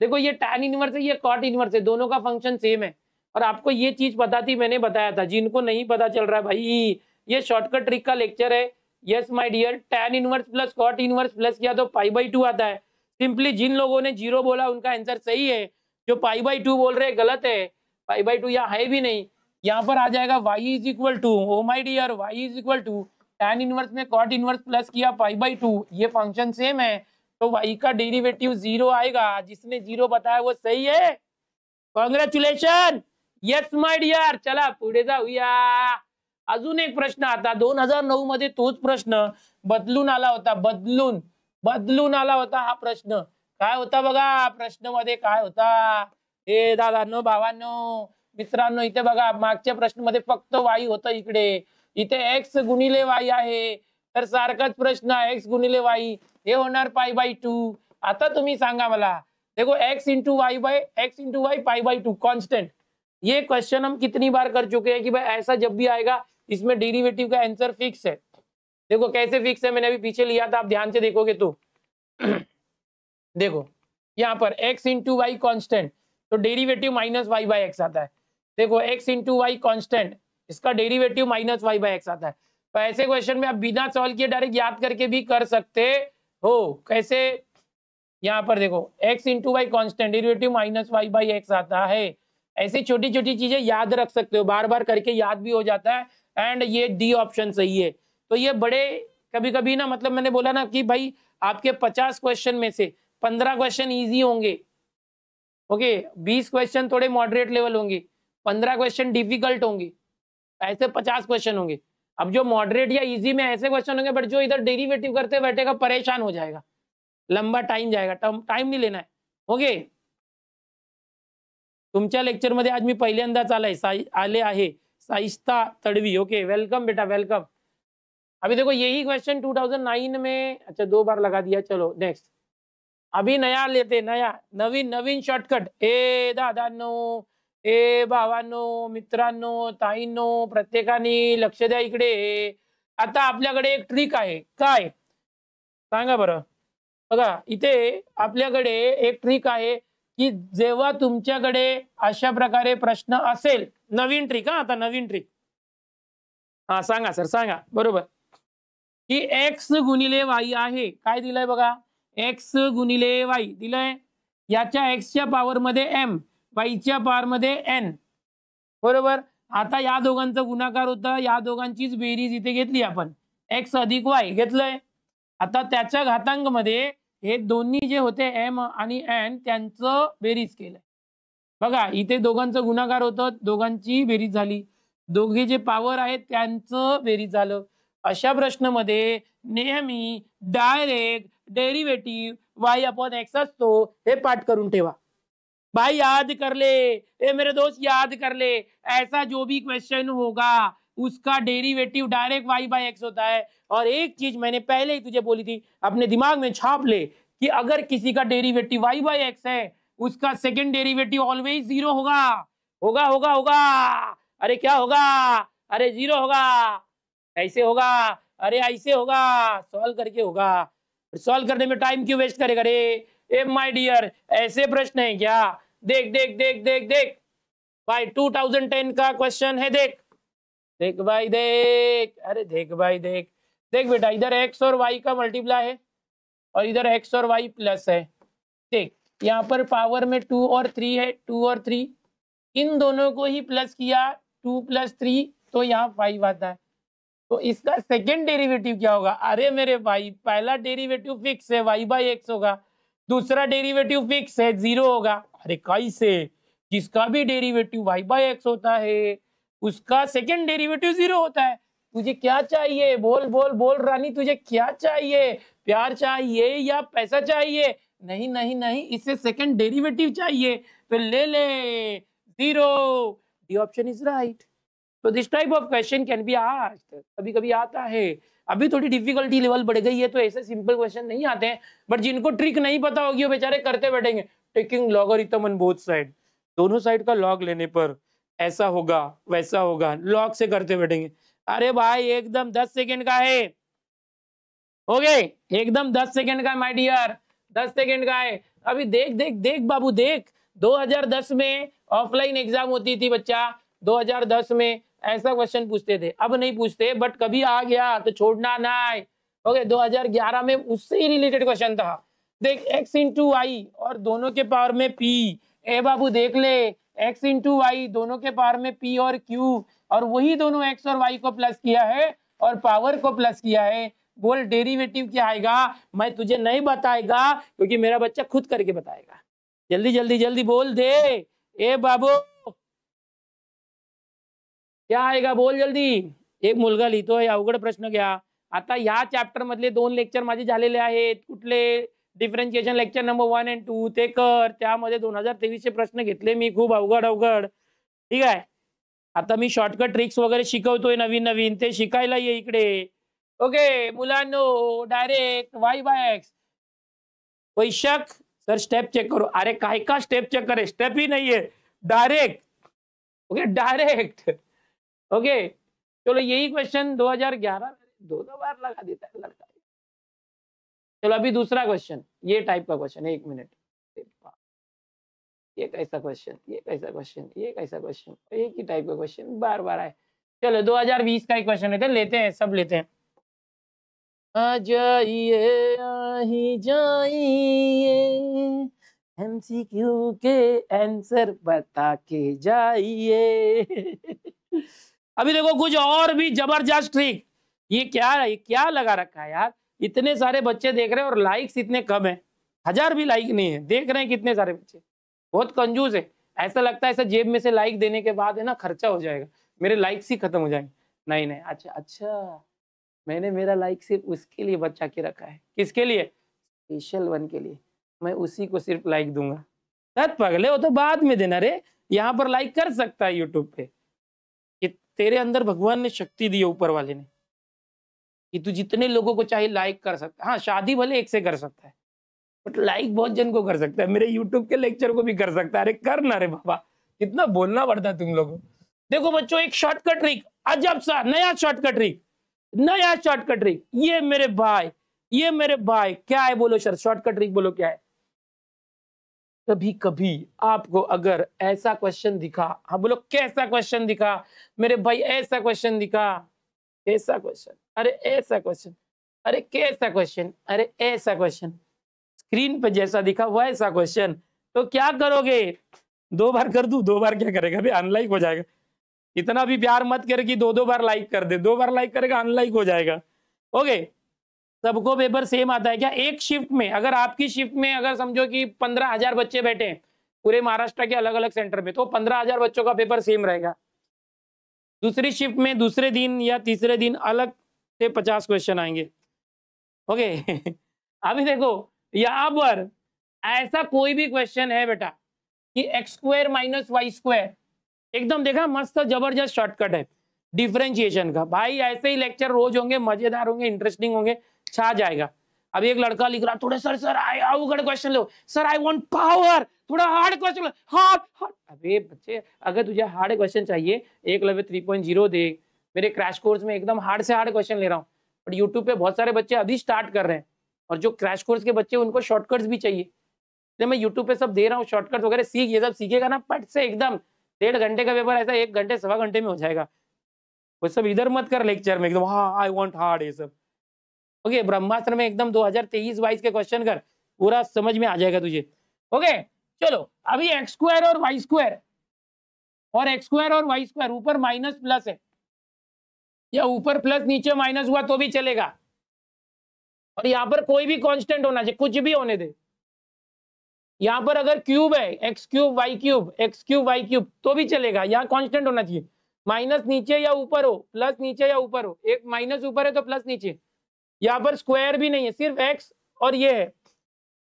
देखो, ये टैन इनवर्स है, ये कॉट इनवर्स है, दोनों का फ़ंक्शन सेम है। और आपको ये चीज़ पता थी, मैंने बताया था, जिनको नहीं पता चल रहा है भाई, ये शॉर्टकट ट्रिक का लेक्चर है। Yes my dear tan inverse plus cot inverse plus किया तो पाई बाई टू आता है। सिंपली जिन लोगों ने ज़ीरो बोला, उनका आंसर सही है। जो पाई बाई टू बोल रहे हैं, गलत है। पाई बाई टू यहाँ है भी नहीं। यहाँ पर आ जाएगा y is equal to oh my dear y is equal to tan inverse में कॉट इनवर्स प्लस किया पाई बाई टू ये फ़ंक्शन सेम है। तो वाई का डेरिवेटिव ज़ीरो आएगा, जिसने ज़ीरो बताया वो सही है। कॉन्ग्रेचुलेशन यस माय डियर चला, पुढे जाऊया। अजून एक प्रश्न आता, दोन हज़ार नऊ मध्ये तोच प्रश्न बदलून आला होता, बदलून बदलून आला होता हा प्रश्न. काय होता बघा प्रश्न मध्ये काय होता? हे दादांनो, भावांनो, मित्रांनो, इथे बघा, मागच्या प्रश्न मध्ये फक्त वाई होतं इकडे. इथे एक्स गुणिले वाई आहे. तर प्रश्न एक्स गुणिले वाई हे टू आता तुम्ही सांगा मला. देखो x into y by x into y pi by two constant ये क्वेश्चन हम कितनी बार कर चुके हैं कि भाई ऐसा जब भी आएगा, इसमें डेरिवेटिव का आंसर फिक्स है। देखो, कैसे फिक्स है? मैंने अभी पीछे लिया था, आप ध्यान से देखोगे तो। देखो, यहाँ पर x इंटू वाई कॉन्स्टेंट तो derivative minus y by x आता है। देखो, x इंटू वाई कॉन्स्टेंट इसका derivative minus y by x आता है। तो ऐसे क्वेश्चन में आप बिना सॉल्व किए डायरेक्ट याद करके भी कर सकते हो। कैसे? यहाँ पर देखो, x into y constant derivative minus y by x आता है। ऐसी छोटी छोटी चीज़ें याद रख सकते हो बार बार करके याद भी हो जाता है। एंड ये डी ऑप्शन सही है। तो ये बड़े कभी कभी ना मतलब मैंने बोला ना कि भाई, आपके पचास क्वेश्चन में से पंद्रह क्वेश्चन ईजी होंगे। ओके बीस क्वेश्चन थोड़े मॉडरेट लेवल होंगे। पंद्रह क्वेश्चन डिफ़िकल्ट होंगे। ऐसे पचास क्वेश्चन होंगे। अब जो मॉडरेट या इजी में ऐसे क्वेश्चन होंगे बट जो इधर डेरिवेटिव करते बैठेगा, परेशान हो जाएगा। लंबा टाइम जाएगा। टाइम नहीं लेना है। ओके तुमच्या लेक्चरमध्ये आज मी पहिल्यांदाच आलाय, साई, आले आहे साइस्ता तड़वी. ओके वेलकम बेटा वेलकम अभी देखो, यही क्वेश्चन 2009 में अच्छा दो बार लगा दिया, चलो नेक्स्ट अभी नया लेते, नया, नवीन नवीन शॉर्टकट ए दादांनो ए भावांनो मित्रांनो ताईंनो प्रत्येकाने लक्ष द्या इकडे. आता आपल्याकडे एक ट्रिक आहे. काय? सांगा बरं. बघा इथे आपल्याकडे एक ट्रिक आहे की जेव्हा तुमच्याकडे अशा प्रकारे प्रश्न असेल नवीन ट्रिक हा आता नवीन ट्रिक हा सांगा सर सांगा. बरोबर. की एक्स गुणिले वाई आहे. काय दिलंय बघा? एक्स गुणिले वाई दिलंय? याच्या एक्सच्या पॉवर मध्ये एम वाईच्या पारमध्ये एन बरोबर? आता या दोघांचा गुणाकार होता. या दोघांचीच बेरीज इथे घेतली आपण. एक्स अधिक वाय घेतलंय. आता त्याच्या घातांकमध्ये हे दोन्ही जे होते एम आणि एन त्यांचं बेरीज केलंय. बघा इथे दोघांचं गुणाकार होतं. दोघांची बेरीज झाली. दोघे जे पॉवर आहेत त्यांचं बेरीज झालं. अशा प्रश्नामध्ये नेहमी direct derivative y upon x असतो हे पाठ करून ठेवा. भाई याद कर ले। ए, मेरे दोस्त, याद कर ले। ऐसा जो भी क्वेश्चन होगा, उसका derivative direct y by x होता है। और एक चीज़ मैंने पहले ही तुझे बोली थी, अपने दिमाग में छाप ले कि अगर किसी का डेरिवेटिव वाई बाई एक्स है, उसका सेकेंड डेरिवेटिव ऑलवेज ज़ीरो होगा। होगा होगा होगा। अरे क्या होगा? अरे ज़ीरो होगा। ऐसे होगा। अरे ऐसे होगा। सॉल्व करके होगा। सॉल्व करने में टाइम क्यों वेस्ट करेगा रे? ए माय डियर ऐसे प्रश्न है क्या? देख देख देख देख देख। भाई 2010 का क्वेश्चन है, देख। देख भाई, देख। अरे, देख भाई, देख। देख बेटा, इधर एक्स और वाई का मल्टीप्लाई है और इधर एक्स और वाई प्लस है। देख, यहाँ पर पावर में टू और थ्री है टू और थ्री इन दोनों को ही प्लस किया टू प्लस थ्री तो यहाँ फाइव आता है। तो इसका सेकेंड डेरिवेटिव क्या होगा? अरे मेरे भाई, पहला डेरिवेटिव फिक्स है वाई बाई एक्स होगा। दूसरा डेरिवेटिव फिक्स है, ज़ीरो होगा। अरे कैसे जिसका भी डेरिवेटिव वाई बाई एक्स होता है, उसका सेकेंड डेरिवेटिव ज़ीरो होता है। तुझे क्या चाहिए? बोल बोल बोल, रानी, तुझे क्या चाहिए? प्यार चाहिए या पैसा चाहिए? नहीं नहीं नहीं इससे सेकंड डेरिवेटिव चाहिए। तो ले ले, ज़ीरो। ऑप्शन इज़ राइट तो this type of question can be asked कभी कभी आता है अभी थोड़ी डिफिकल्टी लेवल बढ़ गई है तो ऐसे सिंपल क्वेश्चन नहीं आते हैं। बट जिनको ट्रिक नहीं पता होगी, वो बेचारे करते बैठेंगे। Taking logarithm on both side दोनों साइड का लॉग लेने पर ऐसा होगा, वैसा होगा। लॉग से करते बैठेंगे। अरे भाई, एकदम दस सेकेंड का है। हो गए? एकदम दस सेकेंड का माय डियर दस सेकेंड का है। अभी देख देख देख बाबू, देख। 2010 में ऑफलाइन एग्ज़ाम होती थी, बच्चा। 2010 में ऐसा क्वेश्चन पूछते थे। अब नहीं पूछते बट कभी आ गया तो छोड़ना ना आए। ओके 2011 में उससे ही रिलेटेड क्वेश्चन था। देख, x इंटू वाई और दोनों के पावर में p ए बाबू, देख ले। X इंटू वाई दोनों के पावर में p और q और वही दोनों x और y को प्लस किया है और पावर को प्लस किया है। बोल डेरिवेटिव क्या आएगा? मैं तुझे नहीं बताएगा, क्योंकि मेरा बच्चा खुद करके बताएगा। जल्दी जल्दी जल्दी बोल दे। ए बाबू। क्या आएगा? बोल जल्दी. एक मुलगा लिहितोय अवघड प्रश्न घ्या. आता या चॅप्टर मधले दोन लेक्चर माझे झालेले आहेत. कुठले? Differentiation lecture number one and two ते कर. त्यामध्ये दोन हजार तेवीसचे प्रश्न घेतले मी. खूप अवघड अवघड. ठीक आहे? आता मी शॉर्टकट ट्रिक्स वगैरे शिकवतोय नवीन नवीन. ते शिकायला ये इकडे. ओके मुलांनो डायरेक्ट वाय बाय एक्स वैशक सर स्टेप चेक करू. अरे काय का स्टेप चेक करे? स्टेप ही नाहीये. डायरेक्ट ओके डायरेक्ट ओके, चलो यही क्वेश्चन 2011 दो दो बार लगा देता है लड़का चलो अभी दूसरा क्वेश्चन ये टाइप का क्वेश्चन एक मिनट ये कैसा क्वेश्चन ये कैसा क्वेश्चन ये कैसा क्वेश्चन एक ही टाइप का क्वेश्चन बार बार आए चलो 2020 का ही क्वेश्चन लेते हैं लेते हैं, सब लेते हैं। आ जाइए आही जाइए एमसीक्यू के आंसर बता के जाइए। अभी देखो, कुछ और भी ज़बरदस्त ट्रिक ये क्या ये क्या लगा रखा है यार? इतने सारे बच्चे देख रहे हैं और लाइक्स इतने कम है। हज़ार भी लाइक नहीं है। देख रहे हैं कितने सारे बच्चे। बहुत कंजूस है। ऐसा लगता है ऐसा जेब में से लाइक देने के बाद है ना, खर्चा हो जाएगा। मेरे लाइक्स ही खत्म हो जाएँगे। नहीं नहीं अच्छा अच्छा। मैंने मेरा लाइक सिर्फ़ उसके लिए बचा के रखा है। किसके लिए? स्पेशल वन के लिए। मैं उसी को सिर्फ़ लाइक दूँगा। पगले वो तो बाद में देना रे। यहाँ पर लाइक कर सकता है यूट्यूब पे। तेरे अंदर भगवान ने शक्ति दी है ऊपर वाले ने कि तू जितने लोगों को चाहे लाइक कर सकता है। हाँ शादी भले एक से कर सकता है बट लाइक बहुत जन को कर सकता है। मेरे यूट्यूब के लेक्चर को भी कर सकता है। अरे, कर ना रे बाबा। कितना बोलना पड़ता है तुम लोगों देखो बच्चों, एक शॉर्टकट ट्रिक अजब सा, नया शॉर्टकट ट्रिक नया शॉर्टकट ट्रिक ये मेरे भाई, ये मेरे भाई। क्या है बोलो सर शॉर्टकट ट्रिक बोलो क्या है? कभी कभी आपको अगर ऐसा क्वेश्चन दिखा हाँ बोलो, कैसा क्वेश्चन दिखा? मेरे भाई, ऐसा क्वेश्चन दिखा। कैसा क्वेश्चन अरे, ऐसा क्वेश्चन अरे, कैसा क्वेश्चन अरे, ऐसा क्वेश्चन स्क्रीन पर जैसा दिखा, वैसा क्वेश्चन तो क्या करोगे? दो बार कर दू, दो बार क्या करेगा? अभी अनलाइक हो जाएगा। इतना भी प्यार मत कर कि दो दो बार लाइक कर दे, दो बार लाइक करेगा अनलाइक हो जाएगा। ओके सबको पेपर सेम आता है। क्या एक शिफ्ट में, अगर आपकी शिफ्ट में अगर समझो कि पंद्रह हज़ार बच्चे बैठे हैं, पूरे महाराष्ट्र के अलग अलग सेंटर में तो पंद्रह हज़ार बच्चों का पेपर सेम रहेगा। दूसरी शिफ्ट में दूसरे दिन या तीसरे दिन अलग से पचास क्वेश्चन आएँगे। ओके अभी देखो, यहाँ पर ऐसा कोई भी क्वेश्चन है बेटा, कि x square minus y square एकदम देखा, मस्त ज़बरदस्त शॉर्टकट है। डिफरेंशिएशन का। भाई, ऐसे ही लेक्चर रोज होंगे, मज़ेदार होंगे इंटरेस्टिंग होंगे। छा जाएगा। अभी एक लड़का लिख रहा, थोड़ा, सर सर आई अवगढ़ क्वेश्चन लो। सर आई वांट पावर थोड़ा हार्ड क्वेश्चन हार्ड हार्ड अबे, बच्चे, अगर तुझे हार्ड क्वेश्चन चाहिए, एक लवे थ्री पॉइंट ज़ीरो दे। मेरे क्रैश कोर्स में एकदम हार्ड से हार्ड क्वेश्चन ले रहा हूँ। बट यूट्यूब पे बहुत सारे बच्चे अभी स्टार्ट कर रहे हैं। और जो क्रैश कोर्स के बच्चे, उनको शॉर्टकट्स भी चाहिए। इसलिए मैं यूट्यूब पे सब दे रहा हूँ शॉर्टकट वगैरह सीख, ये सब सीखेगा ना पट से एकदम। डेढ़ घंटे का पेपर ऐसा एक घंटे, सवा घंटे में हो जाएगा। वो सब इधर मत कर लेक्चर में, एकदम हाँ आई वांट हार्ड ये सब। ओके ब्रह्मास्त्र में एकदम 2023 22 के क्वेश्चन कर। पूरा समझ में आ जाएगा तुझे। ओके चलो, अभी एक्स स्क्वायर और वाई स्क्वायर और एक्स स्क्वायर और वाई स्क्वायर ऊपर माइनस प्लस है। या ऊपर प्लस नीचे माइनस हुआ तो भी चलेगा। और यहाँ पर कोई भी कांस्टेंट होना चाहिए, कुछ भी होने दे। यहाँ पर अगर क्यूब है x cube y cube x cube y cube तो भी चलेगा। यहाँ कांस्टेंट होना चाहिए। माइनस नीचे या ऊपर हो प्लस नीचे या ऊपर हो। एक माइनस ऊपर है तो प्लस नीचे। यहाँ पर स्क्वायर भी नहीं है, सिर्फ़ एक्स और ये है।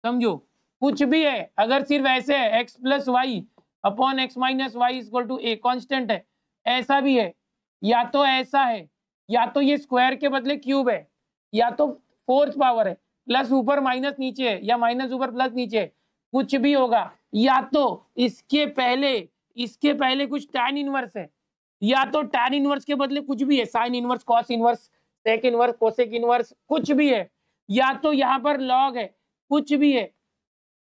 समझो, कुछ भी है, अगर सिर्फ़ ऐसे है x plus y upon x minus y equal to a constant है, ऐसा भी है, या तो ऐसा है, या तो ये स्क्वायर के बदले क्यूब है, या तो फोर्थ पावर है प्लस ऊपर माइनस नीचे है, या माइनस ऊपर प्लस नीचे है, कुछ भी होगा, या तो इसके पहले इसके पहले कुछ टैन इनवर्स है, या तो टैन इनवर्स के बदले कुछ भी है sine inverse cos inverse sec inverse cosec inverse कुछ भी है। या तो यहाँ पर लॉग है, कुछ भी है।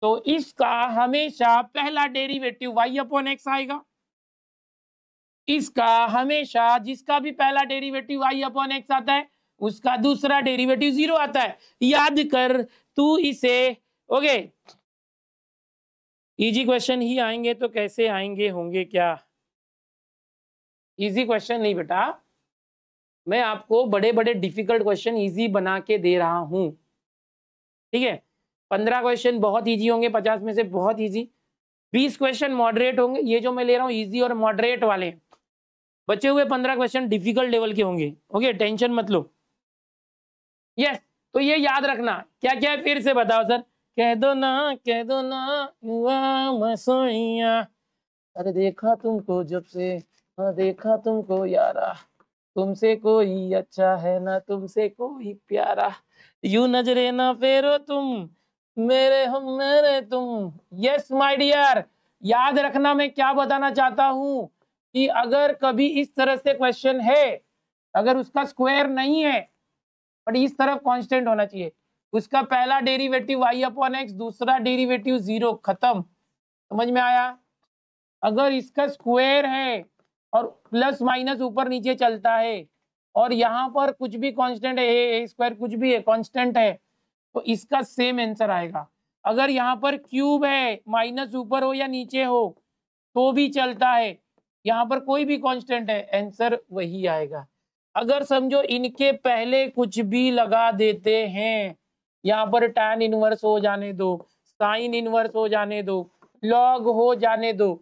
तो इसका हमेशा पहला डेरिवेटिव वाई अपॉन एक्स आएगा। इसका हमेशा जिसका भी पहला डेरिवेटिव वाई अपॉन एक्स आता है, उसका दूसरा डेरिवेटिव ज़ीरो आता है। याद कर, तू इसे ओके इजी क्वेश्चन ही आएँगे तो कैसे आएँगे, होंगे क्या? इजी क्वेश्चन नहीं बेटा। मैं आपको बड़े बड़े डिफ़िकल्ट क्वेश्चन इजी बना के दे रहा हूँ। ठीक है? पंद्रह क्वेश्चन बहुत इजी होंगे, पचास में से बहुत इजी बीस क्वेश्चन मॉडरेट होंगे, ये जो मैं ले रहा हूँ इजी और मॉडरेट वाले। बचे हुए पंद्रह क्वेश्चन डिफ़िकल्ट लेवल के होंगे। ओके टेंशन मत लो। यस तो ये याद रखना। क्या क्या है फिर से बताओ सर? कह दो ना, कह दो ना मसोइया। अरे देखा तुमको जब से हाँ देखा तुमको यारा। तुमसे कोई अच्छा है ना तुमसे कोई प्यारा। यू नजरे ना फेरो तुम, मेरे हम मेरे तुम। यस माय डियर याद रखना मैं क्या बताना चाहता हूँ कि अगर कभी इस तरह से क्वेश्चन है, अगर उसका स्क्वायर नहीं है बट इस तरफ़ कांस्टेंट होना चाहिए। उसका पहला डेरिवेटिव वाई अपॉन एक्स दूसरा डेरिवेटिव ज़ीरो खत्म। समझ में आया? अगर इसका स्क्वायर है और प्लस माइनस ऊपर नीचे चलता है। और यहाँ पर कुछ भी कांस्टेंट है ए स्क्वायर कुछ भी है कांस्टेंट है तो इसका सेम आंसर आएगा। अगर यहाँ पर क्यूब है, माइनस ऊपर हो या नीचे हो तो भी चलता है। यहाँ पर कोई भी कांस्टेंट है आंसर वही आएगा। अगर समझो इनके पहले कुछ भी लगा देते हैं, यहाँ पर टैन इनवर्स हो जाने दो साइन इनवर्स हो जाने दो लॉग हो जाने दो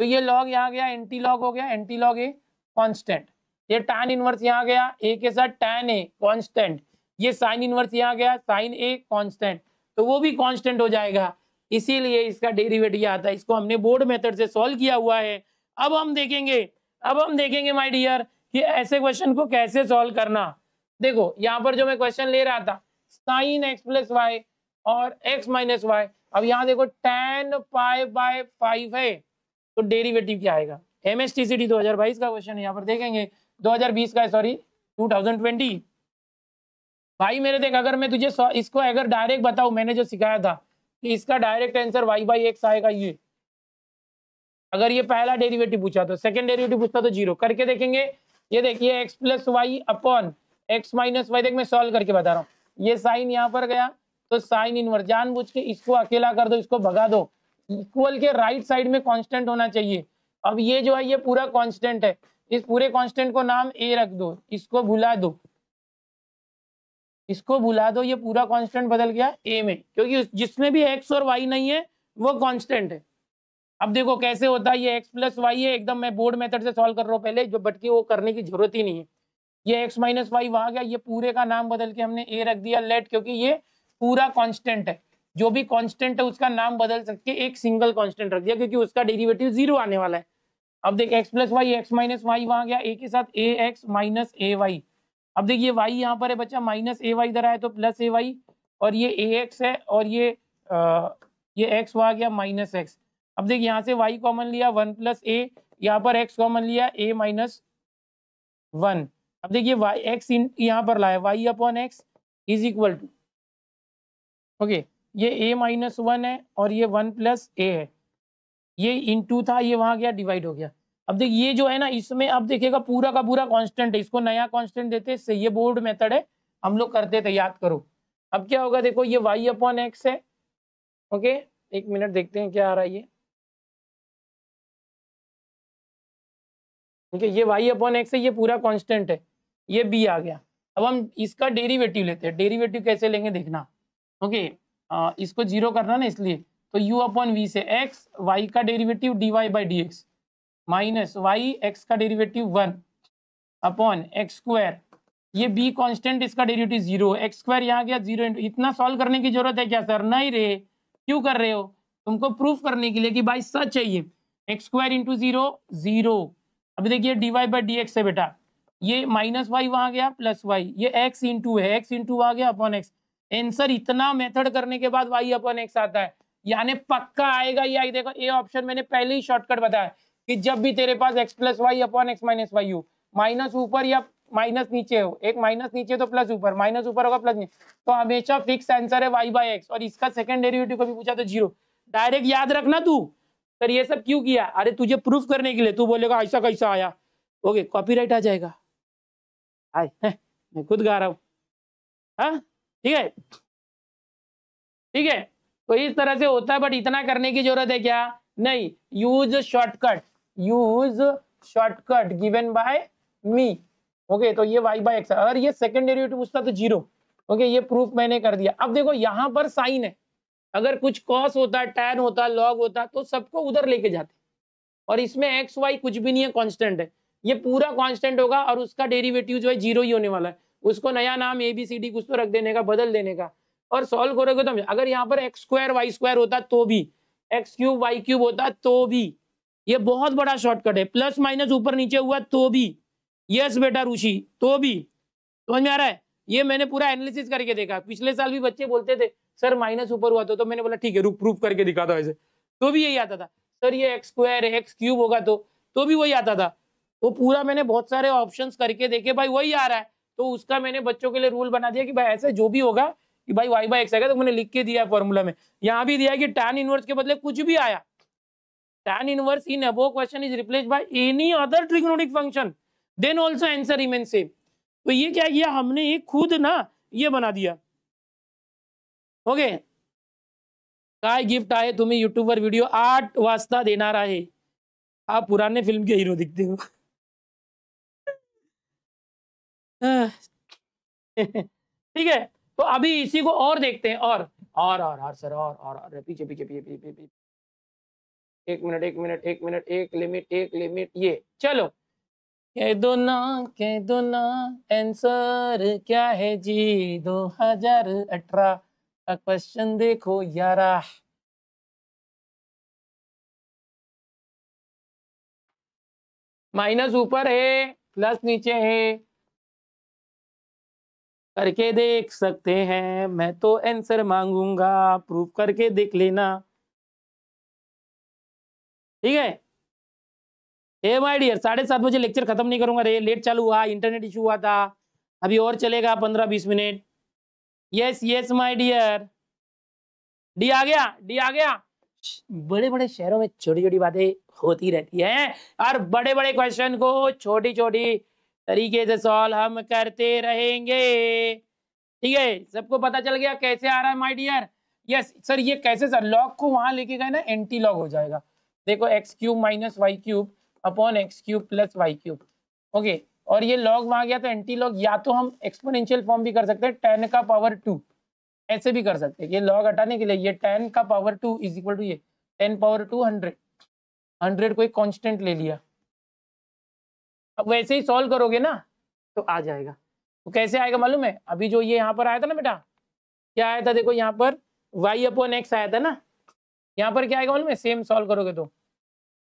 तो ये लॉग यहाँ गया एंटी लॉग हो गया एंटी लॉग ए कॉन्स्टेंट ये टैन इनवर्स यहाँ गया ए के साथ टैन ए कॉन्स्टेंट ये साइन इनवर्स यहाँ गया साइन ए कॉन्स्टेंट तो वो भी कॉन्स्टेंट हो जाएगा। इसीलिए इसका डेरिवेटिव आता है इसको हमने बोर्ड मेथड से सॉल्व किया हुआ है। अब हम देखेंगे, अब हम देखेंगे माय डियर कि ऐसे क्वेश्चन को कैसे सॉल्व करना। देखो, यहाँ पर जो मैं क्वेश्चन ले रहा था साइन एक्स प्लस वाई और एक्स माइनस वाई अब यहाँ देखो टेन पाई बाय फाइव है। तो डेरिवेटिव क्या आएगा? M S T C T दो हज़ार बाईस का क्वेश्चन यहाँ पर देखेंगे। दो हज़ार बीस का सॉरी टू थाउज़ेंड ट्वेंटी भाई, मेरे देख, अगर मैं तुझे इसको अगर डायरेक्ट बताऊँ, मैंने जो सिखाया था, कि इसका direct answer y by x आएगा ये। अगर ये पहला डेरिवेटिव पूछा तो सेकंड डेरिवेटिव पूछता तो ज़ीरो करके देखेंगे, ये देखिए x plus y upon x minus y देख, मैं सॉल्व करके बता रहा हूँ। ये साइन यहाँ पर गया तो साइन इनवर्स जान बुझ के इसको अकेला कर दो, इसको भगा दो। इक्वल के राइट साइड में कांस्टेंट होना चाहिए। अब ये जो है, ये पूरा कांस्टेंट है। इस पूरे कांस्टेंट को नाम ए रख दो। इसको भुला दो। इसको भुला दो। ये पूरा कांस्टेंट बदल गया ए में। क्योंकि जिसमें भी एक्स और वाई नहीं है, वो कांस्टेंट है। अब देखो कैसे होता है, ये एक्स प्लस वाई है। एकदम मैं बोर्ड मेथड से सॉल्व कर रहा हूँ पहले, जो बटकी वो करने की ज़रूरत ही नहीं है। ये एक्स माइनस वाई वहाँ गया। ये पूरे का नाम बदल के हमने ए रख दिया। लेट क्योंकि ये पूरा कॉन्स्टेंट है। जो भी कॉन्स्टेंट है उसका नाम बदल सकते एक सिंगल कॉन्स्टेंट रख दिया क्योंकि उसका डेरिवेटिव ज़ीरो आने वाला है। अब देख x plus y x minus y वहाँ गया ए के साथ a x minus a y अब देखिए वाई यहाँ पर है बच्चा माइनस ए वाई इधर आए तो प्लस ए वाई और ये ए एक्स है और ये आ, ये एक्स वहाँ गया माइनस एक्स अब देखिए यहाँ से वाई कॉमन लिया वन प्लस ए यहाँ पर एक्स कॉमन लिया ए माइनस वन अब देखिए वाई एक्स इन यहाँ पर लाया y upon x is equal to okay ये ए माइनस वन है और ये वन प्लस ए है। ये इन टू था, ये वहाँ गया डिवाइड हो गया। अब देख, ये जो है ना, इसमें अब देखिएगा, पूरा का पूरा कांस्टेंट है। इसको नया कांस्टेंट देते हैं ये बोर्ड मेथड है। हम लोग करते थे याद करो। अब क्या होगा, देखो, ये वाई अपॉन एक्स है। ओके एक मिनट देखते हैं क्या आ रहा है ये। ठीक है, ये वाई अपॉन एक्स है, ये पूरा कांस्टेंट है। ये बी आ गया। अब हम इसका डेरिवेटिव लेते हैं। डेरिवेटिव कैसे लेंगे, देखना। ओके आ, इसको ज़ीरो करना ना इसलिए तो यू अपॉन वी से एक्स वाई का derivative d y by d x minus y x का derivative one upon x square ये बी कांस्टेंट इसका डेरिवेटिव ज़ीरो एक्स स्क्वायर यहाँ गया ज़ीरो इतना सॉल्व करने की ज़रूरत है क्या सर नहीं रे। क्यों कर रहे हो? तुमको प्रूफ करने के लिए कि भाई सच चाहिए x square into zero zero अभी देखिए d y by d x है बेटा। ये माइनस वाई वहाँ गया प्लस वाई ये एक्स इंटू है। एक्स इंटू आ गया अपॉन एक्स आंसर इतना मेथड करने के बाद वाई अपॉन एक्स आता है। यानी पक्का आएगा ये देखो ये ऑप्शन मैंने पहले ही शॉर्टकट बताया कि जब भी तेरे पास x plus y upon x minus y हो माइनस ऊपर या माइनस नीचे हो एक माइनस नीचे तो प्लस ऊपर माइनस ऊपर होगा प्लस नीचे। तो हमेशा फिक्स आंसर है वाई बाई एक्स और इसका सेकंड डेरिवेटिव कभी पूछा तो ज़ीरो डायरेक्ट याद रखना तू। सर ये सब क्यों किया? अरे तुझे प्रूफ करने के लिए। तू बोलेगा ऐसा कैसा आया? ओके कॉपीराइट आ जाएगा। आए मैं खुद गा रहा हूँ। हाँ? ठीक है? ठीक है? तो इस तरह से होता है बट इतना करने की ज़रूरत है क्या? नहीं। Use shortcut use shortcut given by me okay तो ये वाई बाई एक्स अगर ये सेकंड डेरिवेटिव पूछता तो ज़ीरो ओके ये प्रूफ मैंने कर दिया। अब देखो, यहाँ पर साइन है। अगर कुछ कॉस होता टैन होता लॉग होता तो सबको उधर लेके जाते। और इसमें एक्स वाई कुछ भी नहीं है कांस्टेंट है। ये पूरा कांस्टेंट होगा और उसका डेरिवेटिव जो है ज़ीरो ही होने वाला है। उसको नया नाम ए बी सी डी कुछ तो रख देने का बदल देने का। और सॉल्व करोगे तो अगर यहाँ पर एक्स स्क्वायर वाई स्क्वायर होता तो भी एक्स क्यूब वाई क्यूब होता तो भी ये बहुत बड़ा शॉर्टकट है। प्लस माइनस ऊपर नीचे हुआ तो भी यस बेटा ऋषि तो भी। समझ में आ रहा है? ये मैंने पूरा एनालिसिस करके देखा। पिछले साल भी बच्चे बोलते थे सर माइनस ऊपर हुआ तो, तो मैंने बोला ठीक है रूप प्रूफ करके दिखा दो ऐसे। तो भी यही आता था। सर ये एक्स स्क्वायर एक्स क्यूब होगा तो। तो भी वही आता था। तो पूरा मैंने बहुत सारे ऑप्शंस करके देखे। भाई वही आ रहा है। तो उसका मैंने बच्चों के लिए रूल बना दिया कि भाई ऐसे जो भी होगा कि भाई वाई बाई एक्स आएगा तो मैंने लिख के दिया फॉर्मूला में। यहाँ भी दिया कि टैन इनवर्स के बदले कुछ भी आया। Tan inverse in above question is replace by any other trigonometric function then also answer remain same तो ये क्या किया? हमने एक खुद ना ये बना दिया। ओके काय गिफ्ट आए तुम्हें यूट्यूबर वीडियो आठ वास्ता देना रहे आप पुराने फ़िल्म के हीरो दिखते हो। ठीक है तो अभी इसी को और देखते हैं और और और और सर और और, और पीछे पीछे पीछे पीछे पीछे एक मिनट एक मिनट एक मिनट एक लिमिट एक लिमिट ये चलो। कह दो ना दो ना आंसर क्या है जी? दो हज़ार अठारह का क्वेश्चन देखो यारा। माइनस ऊपर है प्लस नीचे है। करके देख सकते हैं। मैं तो आंसर मांगूँगा प्रूफ करके देख लेना। ठीक है? ए माय डियर साढ़े सात बजे लेक्चर खत्म नहीं करूँगा रे। लेट चालू हुआ इंटरनेट इशू हुआ था। अभी और चलेगा पंद्रह बीस minute yes yes my dear d आ गया डी आ गया। बड़े बड़े शहरों में छोटी छोटी बातें होती रहती है। और बड़े बड़े क्वेश्चन को छोटी छोटी तरीके से सॉल्व हम करते रहेंगे। ठीक है, सबको पता चल गया कैसे आ रहा है माय डियर यस सर ये कैसे सर लॉग को वहाँ लेके गए ना एंटी लॉग हो जाएगा। देखो x cube minus y cube upon x cube plus y cube okay और ये लॉग वहाँ गया तो एंटी लॉग या तो हम एक्सपोनेंशियल फॉर्म भी कर सकते हैं टेन का पावर टू ऐसे भी कर सकते हैं। ये लॉग हटाने के लिए, ये टेन का power two is equal to ये ten power two hundred hundred को एक कॉन्स्टेंट ले लिया। अब वैसे ही सॉल्व करोगे ना तो आ जाएगा। तो कैसे आएगा मालूम है? अभी जो ये यहाँ पर आया था ना बेटा, क्या आया था? देखो यहाँ पर वाई अपॉन एक्स आया था ना। यहाँ पर क्या आएगा मालूम है? सेम सॉल्व करोगे तो।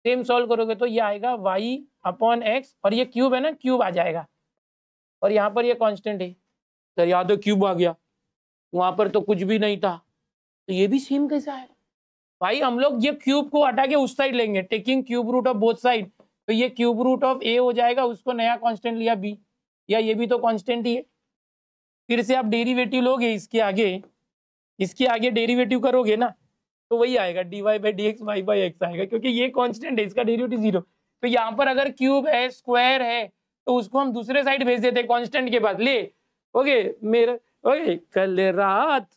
सेम सॉल्व करोगे तो ये आएगा वाई अपॉन एक्स और ये क्यूब है ना क्यूब आ जाएगा। और यहाँ पर ये कांस्टेंट है। सर यहाँ तो क्यूब आ गया। वहाँ पर तो कुछ भी नहीं था। तो ये भी सेम कैसे आएगा भाई हम लोग ये क्यूब को हटा के उस साइड लेंगे। Taking cube root of both side तो ये क्यूब रूट ऑफ़ ए हो जाएगा, उसको नया कांस्टेंट लिया बी या ये भी तो कांस्टेंट ही है। फिर से आप डेरिवेटिव लोगे इसके आगे इसके आगे डेरिवेटिव करोगे ना तो वही आएगा d y by d x y by x आएगा, क्योंकि ये कांस्टेंट है, इसका डेरिवेटिव ज़ीरो तो यहाँ पर अगर क्यूब है स्क्वायर है तो उसको हम दूसरे साइड भेज देते कांस्टेंट के पास ले, ओके, मेरे, ओके, कल रात,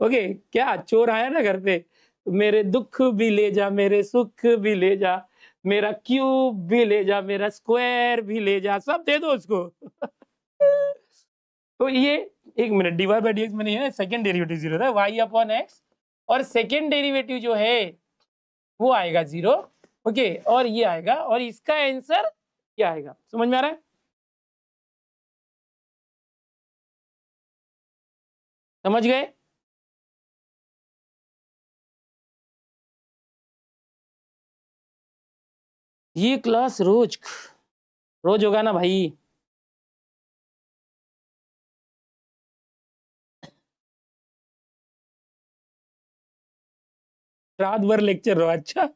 ओके, क्या चोर आया ना घर पे? मेरे दुख भी ले जा, मेरे सुख भी ले जा। मेरा क्यूब भी ले जा, मेरा स्क्वायर भी ले जा, सब दे दो उसको। तो ये एक minute d y by d x मैंने सेकेंड डेरिवेटिव ज़ीरो था वाई अपॉन एक्स और सेकेंड डेरिवेटिव जो है, वो आएगा ज़ीरो ओके और ये आएगा, और इसका आंसर क्या आएगा। समझ में आ रहा है? समझ गए? ये क्लास रोज रोज होगा ना भाई? रात भर लेक्चर लो अच्छा।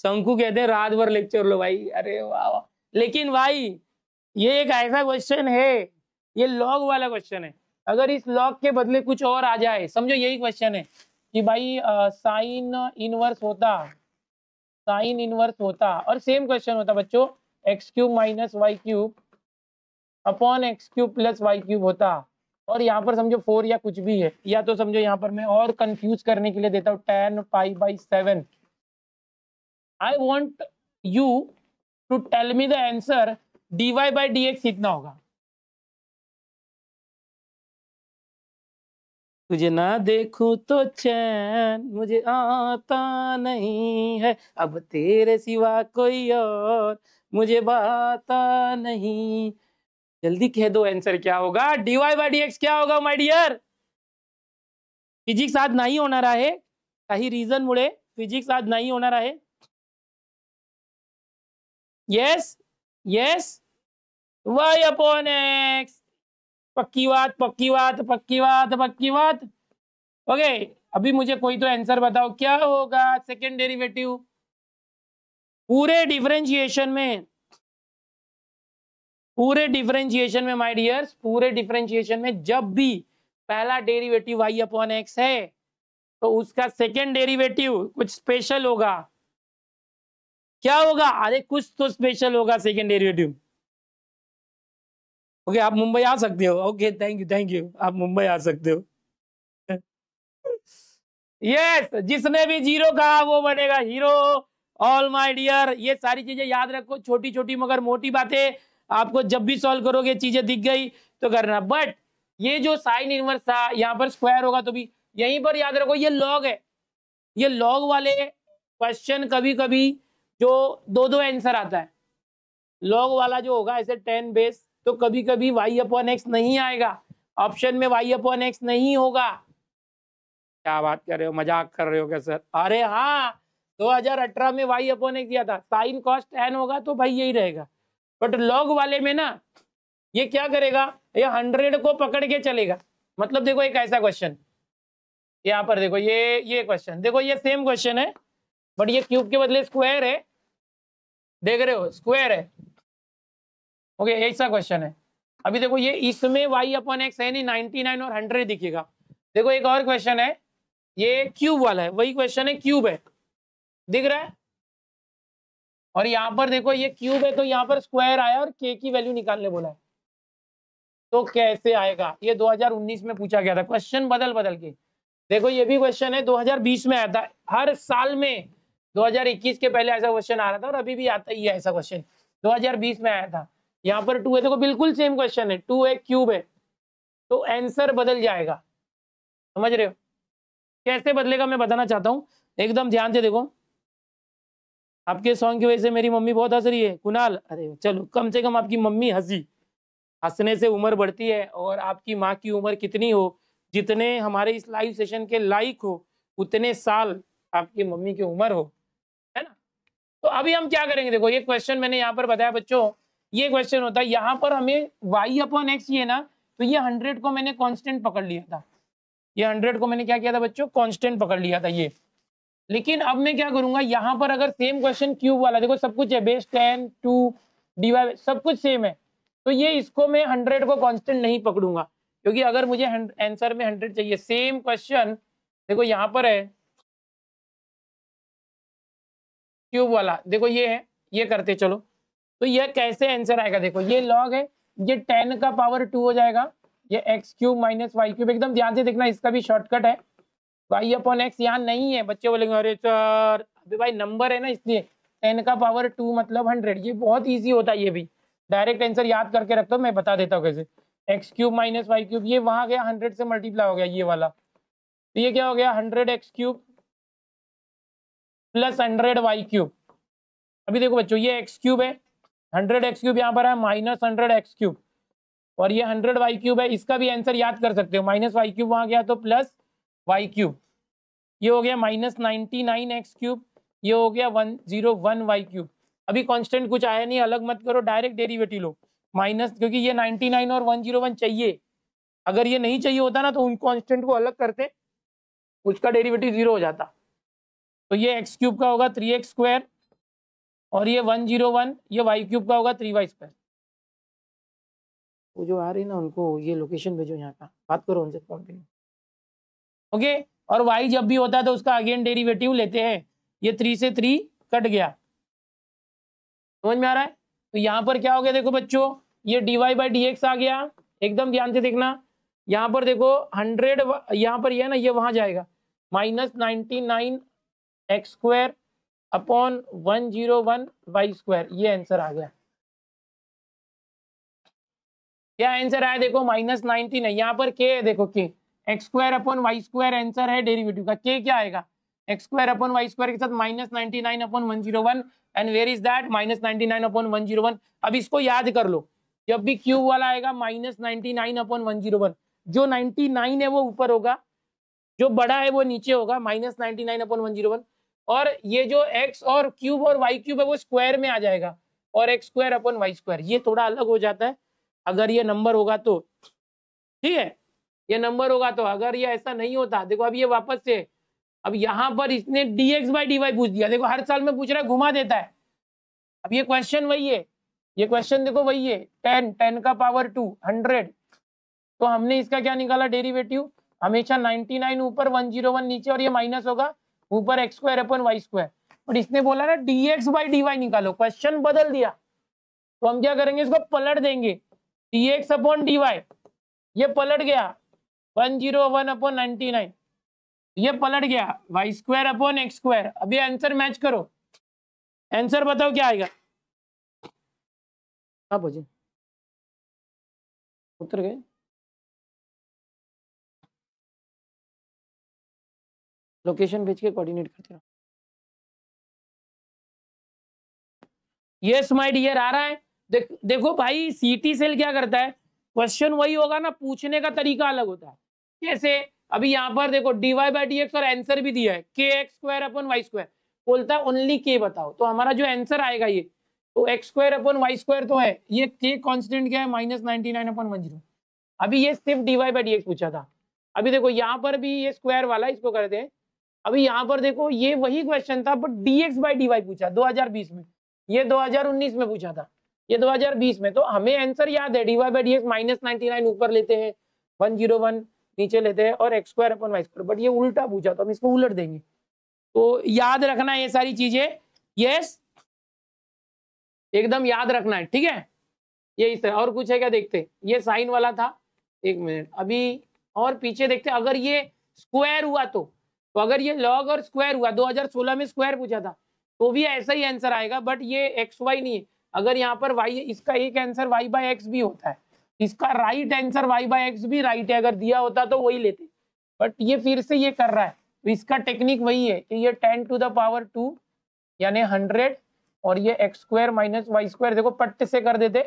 शंकु कहते हैं, रात भर लेक्चर लो भाई। अरे वाह वाह। लेकिन भाई, ये एक ऐसा क्वेश्चन है, ये लॉग वाला क्वेश्चन है। अगर इस लॉग के बदले कुछ और आ जाए, समझो यही क्वेश्चन है कि भाई साइन इनवर्स होता। साइन इनवर्स होता और सेम क्वेश्चन होता बच्चों x cube minus y cube upon x cube plus y cube होता। और यहाँ पर समझो फोर या कुछ भी है, या तो समझो यहाँ पर मैं और कंफ्यूज करने के लिए देता हूँ ten pi by seven I want you to tell me the answer d y by d x इतना होगा? तुझे ना देखूँ तो चैन मुझे आता नहीं है। अब तेरे सिवा कोई और मुझे बाता नहीं। जल्दी कह दो आंसर क्या होगा? डीवाई बाई डी एक्स क्या होगा माय डियर फिजिक्स आज नाही होणार आहे काही रिझन मुळे फिजिक्स आज नाही होणार आहे yes yes y upon x पक्की बात पक्की बात पक्की बात पक्की बात। ओके अभी मुझे कोई तो आंसर बताओ, क्या होगा सेकेंड डेरिवेटिव पूरे डिफरेंशिएशन में, पूरे डिफरेंशिएशन में माय डियर्स पूरे डिफरेंशिएशन में जब भी पहला डेरिवेटिव वाई अपॉन एक्स है तो उसका सेकेंड डेरिवेटिव कुछ स्पेशल होगा। क्या होगा? अरे कुछ तो स्पेशल होगा सेकेंड डेरिवेटिव ओके आप मुंबई आ सकते हो। Okay thank you thank you आप मुंबई आ सकते हो। यस जिसने भी ज़ीरो कहा, वो बनेगा हीरो। ऑल माय डियर ये सारी चीज़ें याद रखो। छोटी छोटी मगर मोटी बातें। आपको जब भी सॉल्व करोगे, चीज़ें दिख गई तो करना। बट ये जो साइन इनवर्स था, यहाँ पर स्क्वायर होगा तो भी, यहीं पर याद रखो, ये लॉग है। ये लॉग वाले क्वेश्चन कभी कभी जो दो दो आंसर आता है। लॉग वाला जो होगा, ऐसे टेन बेस तो कभी कभी वाई अपॉन एक्स नहीं आएगा। ऑप्शन में वाई अपॉन एक्स नहीं होगा। क्या बात कर रहे हो? मज़ाक कर रहे हो क्या सर अरे हाँ 2018 में वाई अपॉन एक्स दिया था। साइन कॉस्ट एन होगा तो भाई यही रहेगा। बट लॉग वाले में ना, ये क्या करेगा? ये हंड्रेड को पकड़ के चलेगा। मतलब देखो एक ऐसा क्वेश्चन यहाँ पर देखो, ये ये क्वेश्चन देखो ये सेम क्वेश्चन है बट ये क्यूब के बदले स्क्वायर है। देख रहे हो? स्क्वायर है। ओके ऐसा क्वेश्चन है। अभी देखो ये इसमें वाई अपन एक्स है, नहीं नाइनटी नाइन और हंड्रेड दिखेगा। देखो एक और क्वेश्चन है, ये क्यूब वाला है, वही क्वेश्चन है क्यूब है। दिख रहा है? और यहाँ पर देखो ये क्यूब है तो यहाँ पर स्क्वायर आया और के की वैल्यू निकालने बोला है। तो कैसे आएगा? ये 2019 में पूछा गया था। क्वेश्चन बदल बदल के। देखो ये भी क्वेश्चन है 2020 में आया था। हर साल में 2021 के पहले ऐसा क्वेश्चन आ रहा था और अभी भी आता ही है ऐसा क्वेश्चन 2020 में आया था। यहाँ पर टू है, देखो, बिल्कुल सेम क्वेश्चन है टू है क्यूब है तो आंसर बदल जाएगा। समझ रहे हो? कैसे बदलेगा मैं बताना चाहता हूँ। एकदम ध्यान से देखो। आपके सॉन्ग की वजह से मेरी मम्मी बहुत हंस रही है। कुणाल? अरे, चलो, कम से कम आपकी मम्मी हँसी। हंसने से उम्र बढ़ती है और आपकी माँ की उम्र कितनी हो, जितने हमारे इस लाइव सेशन के लाइक हो, उतने साल आपकी मम्मी की उम्र हो, है ना? तो अभी हम क्या करेंगे? देखो, ये क्वेश्चन मैंने यहाँ पर बताया, बच्चों ये क्वेश्चन होता है, यहाँ पर हमें वाई अपॉन एक्स ये ना तो ये हंड्रेड को मैंने कॉन्स्टेंट पकड़ लिया था। ये हंड्रेड को मैंने क्या किया था बच्चों? कॉन्स्टेंट पकड़ लिया था ये। लेकिन अब मैं क्या करूँगा, यहाँ पर अगर सेम क्वेश्चन क्यूब वाला, देखो सब कुछ है बेस टेन टू डीवाई सब कुछ सेम है। तो ये इसको मैं हंड्रेड को कॉन्स्टेंट नहीं पकड़ूँगा, क्योंकि अगर मुझे आंसर में हंड्रेड चाहिए। सेम क्वेश्चन देखो यहाँ पर है। क्यूब वाला, देखो ये है, ये करते चलो। तो ये कैसे आंसर आएगा? देखो, ये लॉग है, ये टेन का पावर टू हो जाएगा, ये x cube minus y cube एकदम ध्यान से देखना, इसका भी शॉर्टकट है। वाई अपॉन एक्स यहाँ नहीं है, बच्चे बोलेंगे, अरे सर अभी भाई नंबर है ना इसलिए टेन का पावर टू मतलब हंड्रेड ये बहुत ईजी होता है ये भी। डायरेक्ट आंसर याद करके रखता हूँ मैं बता देता हूँ कैसे। X cube minus y cube ये वहाँ गया हंड्रेड से मल्टीप्लाई हो गया ये वाला। तो ये क्या हो गया hundred x cube plus hundred y cube अभी देखो बच्चों, ये एक्स क्यूब है हंड्रेड एक्स क्यूब यहाँ पर है, माइनस हंड्रेड एक्स क्यूब। और ये हंड्रेड वाई क्यूब है, इसका भी आंसर याद कर सकते हो। माइनस वाई क्यूब वहाँ गया तो प्लस वाई क्यूब। ये हो गया minus ninety nine x cube, ये हो गया one zero one y cube. अभी कांस्टेंट कुछ आया नहीं, अलग मत करो डायरेक्ट डेरिवेटिव लो। माइनस, क्योंकि ये 99 और 101 चाहिए। अगर ये नहीं चाहिए होता ना तो उन कांस्टेंट को अलग करते, उसका डेरिवेटिव ज़ीरो हो जाता। तो ये एक्स क्यूब का होगा थ्री एक्स स्क्वायर और ये वन ज़ीरो वन ये वाई क्यूब का होगा थ्री वाई स्क्वायर वो जो आ रही ना उनको ये लोकेशन भेजो यहाँ का। बात करो उनसे कंटिन्यू ओके और वाई जब भी होता है तो उसका अगेन डेरिवेटिव लेते हैं। ये थ्री से थ्री कट गया। समझ में आ रहा है? तो यहाँ पर क्या हो गया देखो बच्चों? ये d y by d x आ गया। एकदम ध्यान से देखना। यहाँ पर देखो हंड्रेड यहाँ पर ये ना ये वहाँ जाएगा। Minus ninety nine x square upon one zero one y square, ये आंसर आ गया। क्या आंसर आया? देखो, माइनस नाइनटीन है। यहाँ पर के है, देखो के x square upon y square answer है डेरिवेटिव का। के क्या आएगा? X square upon y square के साथ minus ninety nine upon one zero one and where is that minus ninety nine upon one zero one अब इसको याद कर लो। जब भी क्यूब वाला आएगा minus ninety nine upon one zero one जो नाइनटी नाइन है, वो ऊपर होगा। जो बड़ा है, वो नीचे होगा। Minus ninety nine upon one zero one और ये जो एक्स और क्यूब और वाई क्यूब है, वो स्क्वायर में आ जाएगा। और x square upon y square ये थोड़ा अलग हो जाता है। अगर ये नंबर होगा तो ठीक है? ये नंबर होगा तो अगर ये ऐसा नहीं होता, देखो अब ये वापस से, अब यहाँ पर इसने d x by d y पूछ दिया। देखो, हर साल में पूछ रहा है, घुमा देता है। अब ये क्वेश्चन वही है। ये क्वेश्चन देखो वही है टेन टेन का पावर टू हंड्रेड तो हमने इसका क्या निकाला डेरिवेटिव हमेशा नाइनटी नाइन ऊपर वन ज़ीरो वन नीचे और ये माइनस होगा। ऊपर x square upon y square but इसने बोला ना d x by d y निकालो। क्वेश्चन बदल दिया। तो हम क्या करेंगे, इसको पलट देंगे। D x upon d y ये पलट गया। One zero one upon ninety nine ये पलट गया। Y square upon x square अभी आंसर मैच करो। आंसर बताओ क्या आएगा। कहाँ पहुँचे उतर गए। लोकेशन भेज के कोऑर्डिनेट करते रहो। यस माय डियर आ रहा है। देख, देखो भाई सीटी सेल क्या करता है? क्वेश्चन वही होगा ना, पूछने का तरीका अलग होता है। कैसे? अभी यहाँ पर देखो डीवाई बाई डी और आंसर भी दिया है। के x square upon y square बोलता है ओनली के बताओ। तो हमारा जो आंसर आएगा ये तो x square upon y square तो है। ये के कॉन्स्टेंट क्या है? Minus ninety nine upon one zero अभी ये सिर्फ़ डीवाई बाई डी पूछा था। अभी देखो, यहाँ पर भी ये स्क्वायर वाला इसको करते हैं। अभी यहाँ पर देखो, ये वही क्वेश्चन था बट एक्स बाई डी पूछा 2020 में। ये 2019 में पूछा था। ये 2020 में तो हमें आंसर याद है d y by d x minus ninety nine ऊपर लेते हैं वन ज़ीरो वन नीचे लेते हैं, और x square upon y square but ये उल्टा पूछा तो हम इसको उलट देंगे। तो याद रखना ये सारी चीज़ें। यस एकदम याद रखना है, ठीक है? ये इस तरह, और कुछ है क्या देखते? ये साइन वाला था, एक मिनट अभी और पीछे देखते, अगर ये स्क्वायर हुआ तो। तो अगर ये लॉग और स्क्वायर हुआ 2016 में स्क्वायर पूछा था तो भी ऐसा ही आंसर आएगा बट ये एक्स वाई नहीं है। अगर यहाँ पर वाई इसका एक आंसर वाई बाई एक्स भी होता है, इसका right answer y by x भी राइट है, अगर दिया होता तो वही लेते। बट ये फिर से ये कर रहा है तो इसका टेक्निक वही है कि ये ten to the power two यानी हंड्रेड और ये x square minus y square देखो पट्ट से कर देते,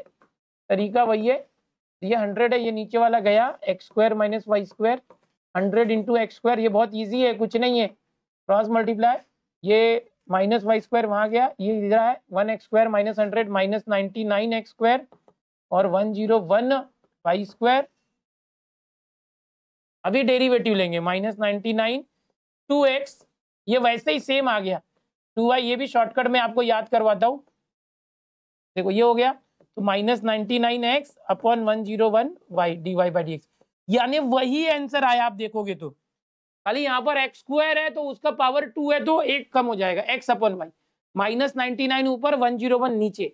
तरीका वही है, ये हंड्रेड है, ये नीचे वाला गया x square minus y square hundred into x square, ये बहुत ईजी है, कुछ नहीं है। क्रॉस मल्टीप्लाई ये माइनस वाई स्क्वायर वहाँ गया, ये इधर है one x square minus hundred minus ninety nine x square और one zero one y square अभी डेरिवेटिव लेंगे minus ninety nine two x ये वैसे ही सेम आ गया। टू वाई ये भी शॉर्टकट में आपको याद करवाता हूँ। देखो, ये हो गया तो minus ninety nine x upon one zero one y d y by d x यानी वही आंसर आया, आप देखोगे तो। खाली यहाँ पर एक्स स्क्वायर है तो उसका पावर टू है तो एक कम हो जाएगा। X upon y minus ninety nine ऊपर वन ज़ीरो वन नीचे।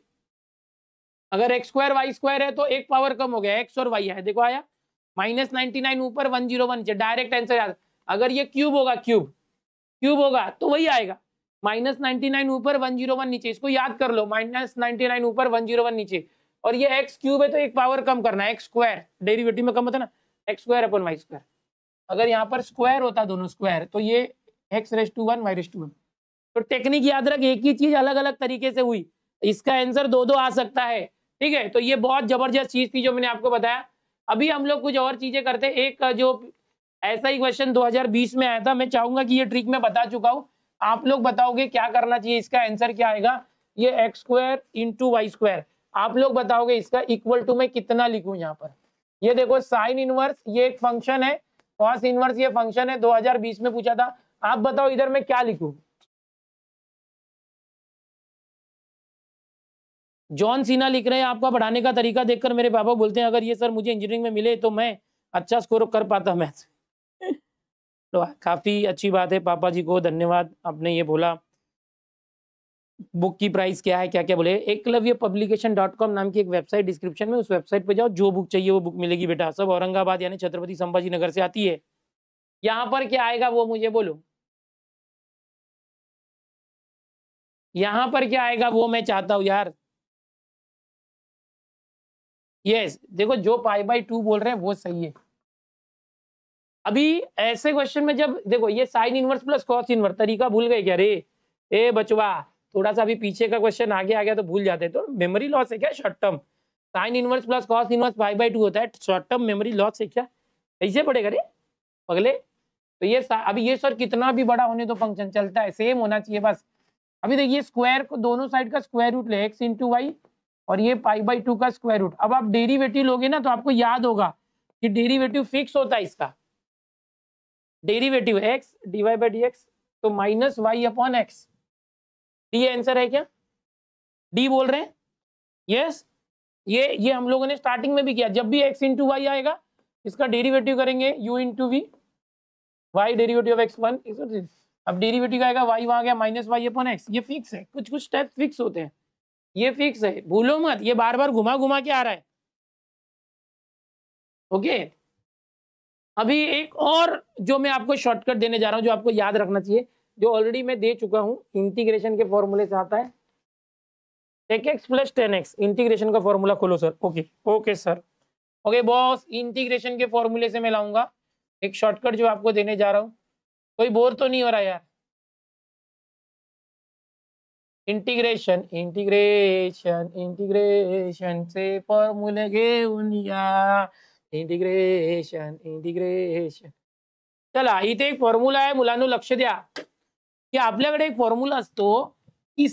अगर एक्स स्क्वायर वाई स्क्वायर है तो एक पावर कम हो गया एक्स और वाई है। देखो आया माइनस नाइनटी नाइन ऊपर वन ज़ीरो वन नीचे। डायरेक्ट आंसर याद अगर ये क्यूब होगा क्यूब क्यूब होगा तो वही आएगा। माइनस नाइनटी नाइन ऊपर वन ज़ीरो वन नीचे। इसको याद कर लो माइनस नाइनटी नाइन ऊपर वन ज़ीरो वन नीचे। और ये एक्स क्यूब है तो एक पावर कम करना है। एक्स स्क्वायर डेरिवेटिव में कम होता है ना। X square upon y square. अगर यहाँ पर स्क्वायर होता दोनों स्क्वायर तो ये x raise to one, y raise to one. तो टेक्निक याद रख, एक ही चीज़ अलग अलग तरीके से हुई। इसका आंसर दो दो आ सकता है, ठीक है? तो ये बहुत ज़बरदस्त चीज़ थी जो मैंने आपको बताया। अभी हम लोग कुछ और चीज़ें करते एक, जो ऐसा ही क्वेश्चन 2020 में आया था, मैं चाहूँगा कि ये ट्रिक मैं बता चुका हूँ। आप लोग बताओगे क्या करना चाहिए, इसका आंसर क्या आएगा? ये x square into y square. आप लोग बताओगे इसका इक्वल टू मैं कितना लिखूं यहाँ पर? ये देखो साइन इनवर्स ये एक फ़ंक्शन है कॉस इनवर्स ये फ़ंक्शन है 2020 में पूछा था। आप बताओ, इधर मैं क्या लिखूं? जॉन सीना लिख रहे हैं, आपका पढ़ाने का तरीका देखकर मेरे पापा बोलते हैं, अगर ये सर मुझे इंजीनियरिंग में मिले तो मैं अच्छा स्कोर कर पाता मैथ तो काफ़ी अच्छी बात है, पापा जी को धन्यवाद, आपने ये बोला। बुक की प्राइस क्या है क्या क्या बोले? एकलव्य पब्लिकेशन डॉट कॉम नाम की एक वेबसाइट डिस्क्रिप्शन में उस वेबसाइट पे जाओ जो बुक चाहिए वो बुक मिलेगी बेटा। सब औरंगाबाद यानी छत्रपति संभाजी नगर से आती है। यहाँ पर क्या आएगा वो मुझे बोलो। यहाँ पर क्या आएगा वो मैं चाहता हूँ यार। यस yes, देखो जो पाई बाई टू बोल रहे हैं वो सही है। अभी ऐसे क्वेश्चन में जब देखो ये sine inverse plus cos inverse तरीका भूल गए क्या रे? ए बचवा थोड़ा सा अभी पीछे का क्वेश्चन आगे आ गया तो भूल जाते तो मेमोरी लॉस है क्या short term sine inverse plus cos inverse pi by two होता है। शॉर्ट टर्म मेमोरी लॉस है क्या? कैसे पड़ेगा रे। अगले। तो ये अभी ये सर कितना भी बड़ा होने तो फ़ंक्शन चलता है। सेम होना चाहिए बस। अभी देखिए स्क्वायर को दोनों साइड का स्क्वायर रूट ले एक्स इंटू वाई और ये पाई बाई टू का स्क्वायर रूट अब आप डेरिवेटिव लोगे ना तो आपको याद होगा कि डेरिवेटिव फिक्स होता है इसका। Derivative x d y by d x तो minus y upon x d answer है क्या? डी बोल रहे हैं? यस ये ये हम लोगों ने स्टार्टिंग में भी किया। जब भी एक्स इंटू वाई आएगा, इसका डेरिवेटिव करेंगे u into v y derivative of x one अब डेरिवेटिव आएगा वाई वहाँ गया माइनस वाई अपॉन एक्स ये फिक्स है। कुछ कुछ स्टेप फिक्स होते हैं। ये फिक्स है। भूलो मत। ये बार बार घुमा घुमा के आ रहा है। ओके अभी एक और जो मैं आपको शॉर्टकट देने जा रहा हूँ, जो आपको याद रखना चाहिए जो ऑलरेडी मैं दे चुका हूँ इंटीग्रेशन के फॉर्मूले से आता है। Sec x plus tan x integration का फॉर्मूला खोलो sir okay okay sir okay boss integration के फॉर्मूले से मैं लाऊँगा। एक शॉर्टकट जो आपको देने जा रहा हूँ। कोई बोर तो नहीं हो रहा यार। इंटीग्रेशन इंटीग्रेशन इंटीग्रेशन से फॉर्मूले या इंटिग्रेशन इंटिग्रेशन चला, इथे एक फॉर्म्युला आहे मुलांना लक्ष द्या। की आपल्याकडे एक फॉर्म्युला असतो की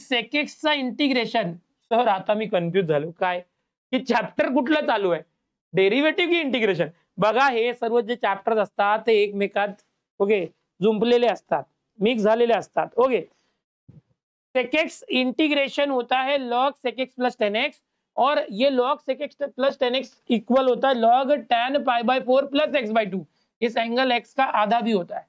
सर, आता मी कन्फ्यूज़ झालो. काय? की चॅप्टर कुठलं चालू की इंटिग्रेशन बघा, हे सर्व जे ते एकमेकात, ओके असतात. Mix okay. सेकेक्स इंटीग्रेशन होता है log sec x plus tan x और ये log sec x plus tan x equal होता है log tan pi by four plus x by two इस एंगल एक्स का आधा भी होता है।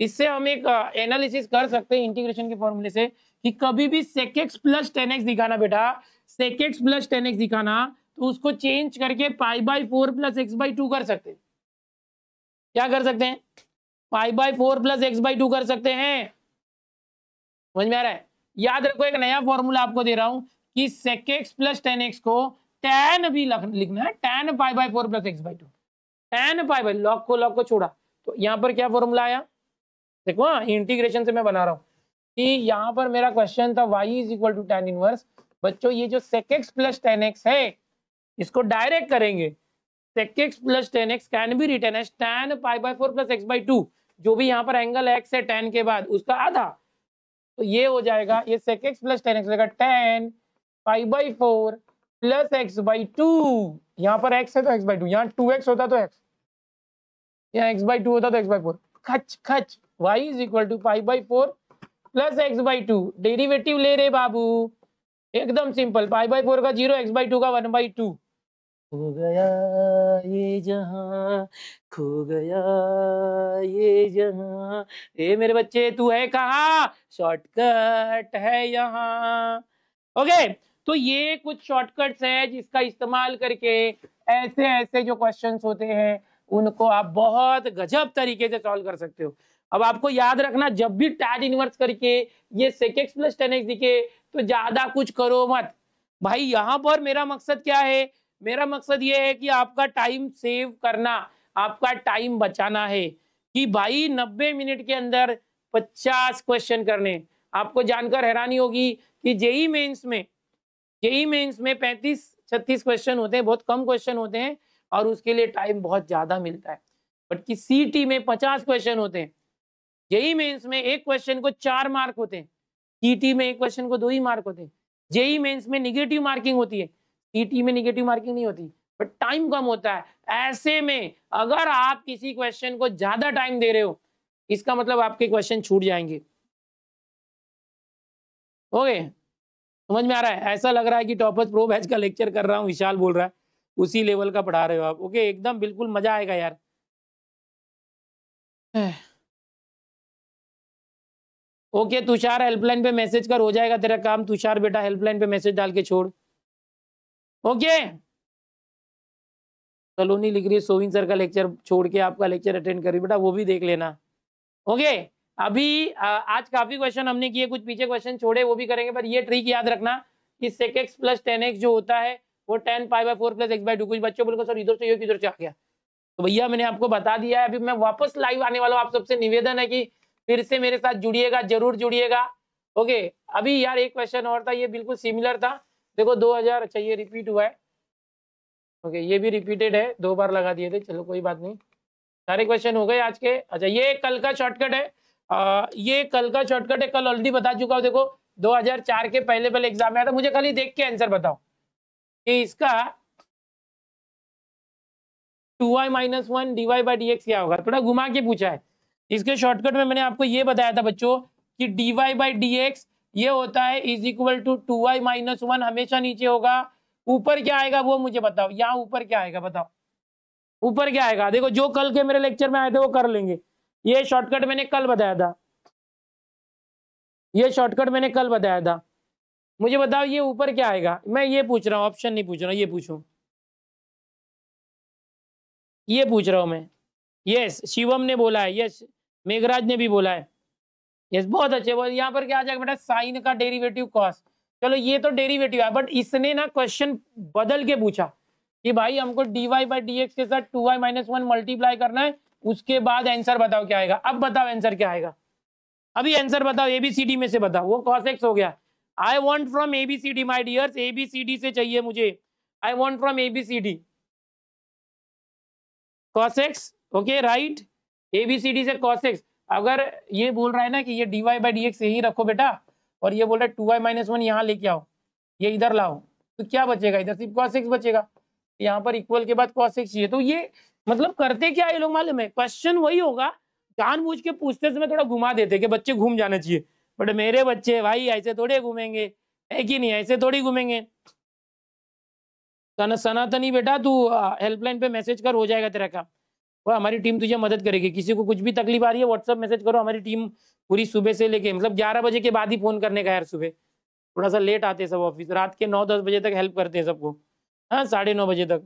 इससे हम एक एनालिसिस कर सकते हैं इंटीग्रेशन के फॉर्मूले से कि कभी भी सेकेक्स प्लस टेन एक्स दिखाना बेटा। सेकेक्स प्लस टेन एक्स दिखाना तो उसको चेंज करके pi by four plus x by two कर सकते हैं। क्या कर सकते हैं? Pi by four plus x by two कर सकते हैं। समझ में आ रहा है? याद रखो, एक नया फॉर्मूला आपको दे रहा हूँ कि sec x plus tan x को टेन भी लिखना है। Tan pi by four plus x by two tan pi by log को लॉक को छोड़ा। तो यहाँ पर क्या फॉर्मूला आया? देखो हाँ इंटीग्रेशन से मैं बना रहा हूँ। कि यहाँ पर मेरा क्वेश्चन था y is equal to tan inverse बच्चों, ये जो sec x plus tan x है, इसको डायरेक्ट करेंगे। Sec x plus tan x can be written as tan pi by four plus x by two जो भी यहाँ पर एंगल एक्स है टेन के बाद, उसका आधा। तो ये हो जाएगा, ये sec x plus tan x tan five by four plus x by two यहाँ पर एक्स है तो एक्स बाई टू यहाँ टू एक्स होता तो एक्स यहाँ एक्स बाई टू होता तो एक्स बाई फोर खच खच। Y is equal to five by four plus x by two derivative ले रहे बाबू। एकदम सिंपल फाइव बाई फोर का ज़ीरो एक्स बाई टू का वन बाई टू खो गया ये जहाँ, खो गया ये जहाँ। ए मेरे बच्चे, तू है कहाँ? शॉर्टकट है यहाँ। ओके तो ये कुछ शॉर्टकट्स है जिसका इस्तेमाल करके ऐसे ऐसे जो क्वेश्चंस होते हैं, उनको आप बहुत गजब तरीके से सॉल्व कर सकते हो। अब आपको याद रखना, जब भी टैड इनवर्स करके ये sec x plus tan x दिखे तो ज़्यादा कुछ करो मत। भाई, यहाँ पर मेरा मकसद क्या है? मेरा मकसद ये है कि आपका टाइम सेव करना, आपका टाइम बचाना है कि भाई नब्बे मिनट के अंदर पचास क्वेश्चन करने। आपको जानकर हैरानी होगी कि जेई मेंस में, जेई मेंस में पैंतीस, छत्तीस क्वेश्चन होते हैं, बहुत कम क्वेश्चन होते हैं, और उसके लिए टाइम बहुत ज़्यादा मिलता है। बट कि सी में पचास क्वेश्चन होते हैं जेई मेंस में एक क्वेश्चन को चार मार्क होते हैं। टी में एक क्वेश्चन को दो ही मार्क होते हैं। जेई मेंस में निगेटिव मार्किंग होती है। टी में निगेटिव मार्किंग नहीं होती। बट टाइम कम होता है। ऐसे में अगर आप किसी क्वेश्चन को ज़्यादा टाइम दे रहे हो, इसका मतलब आपके क्वेश्चन छूट जाएँगे। ओके समझ में आ रहा है? ऐसा लग रहा है कि टॉपर्स प्रो बैच का लेक्चर कर रहा हूँ, विशाल बोल रहा है। उसी लेवल का पढ़ा रहे हो आप। ओके एकदम बिल्कुल मज़ा आएगा यार। ओके तुषार हेल्पलाइन पे मैसेज कर हो जाएगा तेरा काम। तुषार बेटा हेल्पलाइन पे मैसेज डाल के छोड़। ओके? सलोनी लिख रही है सोविन सर का लेक्चर छोड़ के आपका लेक्चर अटेंड करी बेटा वो भी देख लेना। ओके? अभी आ, आज काफ़ी क्वेश्चन हमने किए कुछ पीछे क्वेश्चन छोड़े वो भी करेंगे पर ये ट्रिक याद रखना कि sec x plus tan x जो होता है वो tan pi by four plus x by two कुछ बच्चों बोलो सर इधर से ये किधर से आ गया। तो भैया मैंने आपको बता दिया है अभी मैं वापस लाइव आने वाला हूँ। आप सबसे निवेदन है कि फिर से मेरे साथ जुड़िएगा ज़रूर जुड़िएगा। ओके अभी यार एक क्वेश्चन और था ये बिल्कुल सिमिलर था। देखो 2000 अच्छा ये रिपीट हुआ है। ओके ये भी रिपीटेड है दो बार लगा दिए थे चलो कोई बात नहीं। सारे क्वेश्चन हो गए आज के। अच्छा ये कल का शॉर्टकट है। आ, ये कल का शॉर्टकट है कल ऑलरेडी बता चुका हूँ देखो 2004 के पहले पहले एग्ज़ाम में आया था मुझे खाली देख के आंसर बताओ। कि इसका two y minus one d y by d x क्या होगा? थोड़ा घुमा के पूछा है। इसके शॉर्टकट में मैंने आपको ये बताया था बच्चों कि d y by d x ये होता है is equal to two y minus one हमेशा नीचे होगा। ऊपर क्या आएगा वो मुझे बताओ। यहाँ ऊपर क्या आएगा बताओ। ऊपर क्या आएगा? देखो, जो कल के मेरे लेक्चर में आए थे वो कर लेंगे। ये शॉर्टकट मैंने कल बताया था। ये शॉर्टकट मैंने कल बताया था। मुझे बताओ, ये ऊपर क्या आएगा? मैं ये पूछ रहा हूँ ऑप्शन नहीं पूछ रहा ये पूछू। ये पूछ रहा हूँ मैं। यस शिवम ने बोला है। यस मेघराज ने भी बोला है। यस बहुत अच्छे, बहुत। यहाँ पर क्या आ जाएगा बेटा? साइन का डेरिवेटिव कॉस्ट चलो, ये तो डेरिवेटिव है बट इसने ना क्वेश्चन बदल के पूछा कि भाई हमको d y by d x के साथ two y minus one multiply करना है, उसके बाद आंसर बताओ क्या आएगा। अब बताओ आंसर क्या आएगा। अभी आंसर बताओ एबीसीडी में से बताओ। वो कॉस एक्स हो गया। I want from ABCD my dears ABCD से चाहिए मुझे। I want from ABCD cos x okay right ABCD से कॉस एक्स अगर ये बोल रहा है ना कि ये d y by d x यही रखो बेटा, और ये बोल रहा है टू वाई माइनस वन यहाँ लेके आओ, ये इधर लाओ तो क्या बचेगा? इधर सिर्फ़ कॉस एक्स बचेगा। यहाँ पर इक्वल के बाद कॉस एक्स चाहिए। तो ये मतलब करते क्या ये लोग मालूम है? क्वेश्चन वही होगा, जानबूझ के पूछते समय थोड़ा घुमा देते कि बच्चे घूम जाना चाहिए। बट मेरे बच्चे भाई ऐसे थोड़े घूमेंगे, है कि नहीं? ऐसे थोड़ी घूमेंगे। सनातनी बेटा, तू हेल्पलाइन पे मैसेज कर, हो जाएगा तेरा काम। वो हमारी टीम तुझे मदद करेगी। किसी को कुछ भी तकलीफ़ आ रही है व्हाट्सअप मैसेज करो, हमारी टीम पूरी सुबह से लेके मतलब ग्यारह बजे के बाद ही फ़ोन करने का यार सुबह। थोड़ा सा लेट आते सब ऑफ़िस रात के नौ दस बजे तक हेल्प करते हैं सबको। हाँ साढ़े नौ बजे तक।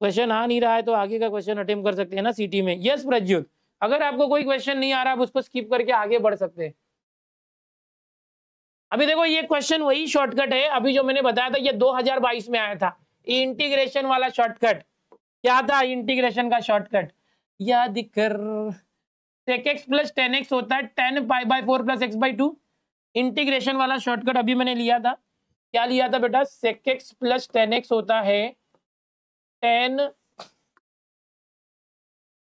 क्वेश्चन आ नहीं रहा है तो आगे का क्वेश्चन अटेम्प कर सकते हैं ना सिटी में। यस प्रज्युत। अगर आपको कोई क्वेश्चन नहीं आ रहा, आप उसको स्किप करके आगे बढ़ सकते हैं। अभी देखो, ये क्वेश्चन वही शॉर्टकट है। अभी जो मैंने बताया था, ये 2022 में आया था। इंटीग्रेशन वाला शॉर्टकट क्या था इंटीग्रेशन का शॉर्टकट याद कर। Sec x plus tan x होता है tan pi by four plus x by two integration वाला शॉर्टकट अभी मैंने लिया था। क्या लिया था बेटा? Sec x plus tan x होता है tan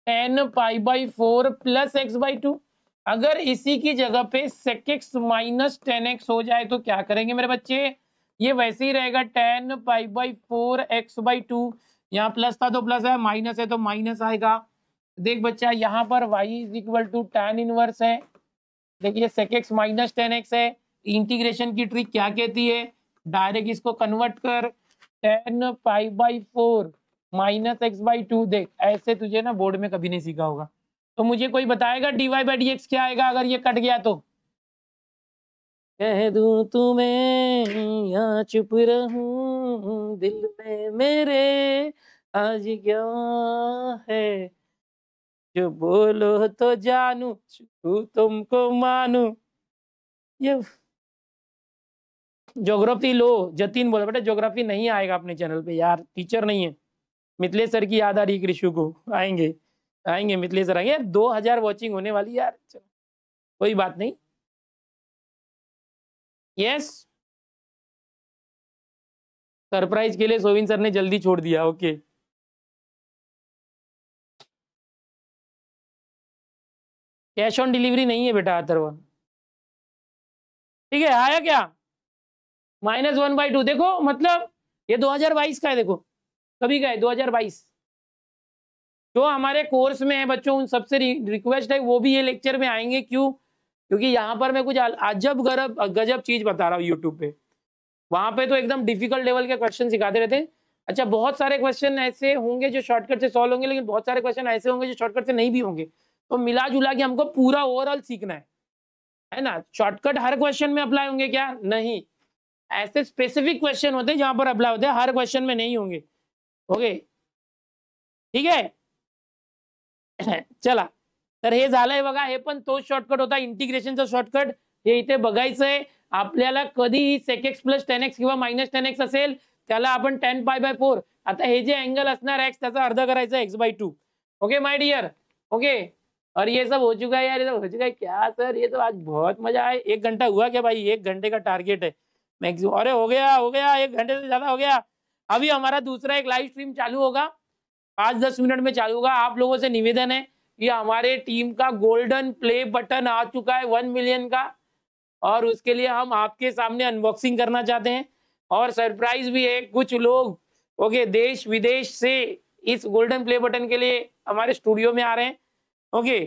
tan pi by four plus x by two अगर इसी की जगह पे sec x minus tan x हो जाए तो क्या करेंगे मेरे बच्चे? ये वैसे ही रहेगा tan pi by four x by two यहाँ प्लस था तो प्लस है माइनस है तो माइनस आएगा। देख बच्चा, यहाँ पर y is equal to ten inverse है। देखिए sec x minus ten x है। इंटीग्रेशन की ट्रिक क्या कहती है? डायरेक्ट इसको कन्वर्ट कर। Ten five by four minus x by two देख, ऐसे तुझे ना बोर्ड में कभी नहीं सीखा होगा। तो मुझे कोई बताएगा D Y by D X क्या आएगा? अगर ये कट गया तो। कह दू तुम्हें या चुप रहूँ, दिल में मेरे आज क्या है? जो बोलो तो जानू तुमको मानू। ये ज्योग्राफी लो, जतीन बोला, बेटा ज्योग्राफी नहीं आएगा अपने चैनल पे, यार टीचर नहीं है। मिथिलेश सर की याद आ रही कृषु को, आएँगे आएँगे, मिथिलेश सर आएँगे। दो हज़ार वॉचिंग होने वाली यार कोई बात नहीं। यस सरप्राइज़ के लिए सोविन सर ने जल्दी छोड़ दिया, ओके। कैश ऑन डिलीवरी नहीं है बेटा अथर्वा ठीक है, आया क्या? माइनस वन बाई टू देखो मतलब ये 2022 का है, देखो। कभी का है 2022 जो हमारे कोर्स में है बच्चों, उन सबसे रिक्वेस्ट है, वो भी ये लेक्चर में आएँगे, क्यों? क्योंकि यहाँ पर मैं कुछ अजब गरब, गजब चीज़ बता रहा हूँ यूट्यूब पे। वहाँ पे तो एकदम डिफ़िकल्ट लेवल के क्वेश्चन सिखाते रहते हैं। अच्छा बहुत सारे क्वेश्चन ऐसे होंगे जो शॉर्टकट से सॉल्व होंगे, लेकिन बहुत सारे क्वेश्चन ऐसे होंगे जो शॉर्टकट से नहीं भी होंगे। तो मिला जुला के हमको पूरा ओवरऑल सीखना है। है ना? शॉर्टकट हर क्वेश्चन में अप्लाई होंगे क्या? नहीं। ऐसे स्पेसिफिक क्वेश्चन होते हैं जहाँ पर अप्लाई होते हैं, हर क्वेश्चन में नहीं होंगे। ओके ठीक है? चला। तर हे झालंय बघा, हे पण तोच शॉर्टकट होता इंटिग्रेशनचा शॉर्टकट हे इथे बघायचंय. आपल्याला sec x plus ten x किंवा मायनस टेन एक्स असेल, त्याला आपण टेन पाय बाय फोर आता हे जे अँगल असणार एक्स त्याचा अर्ध करायचा x by two okay my dear okay और ये सब हो चुका है यार ये सब हो चुका है क्या सर ये तो आज बहुत मज़ा आया एक घंटा हुआ क्या भाई? एक घंटे का टारगेट है. मैक्सिमम अरे, हो गया हो गया, एक घंटे से ज़्यादा हो गया. अभी हमारा दूसरा एक लाइव स्ट्रीम चालू होगा. पाँच दस मिनट में चालू होगा. आप लोगों से निवेदन है कि हमारे टीम का गोल्डन प्ले बटन आ चुका है वन मिलियन का। और उसके लिए हम आपके सामने अनबॉक्सिंग करना चाहते हैं। और सरप्राइज़ भी है, कुछ लोग, ओके, देश विदेश से इस गोल्डन प्ले बटन के लिए हमारे स्टूडियो में आ रहे हैं। ओके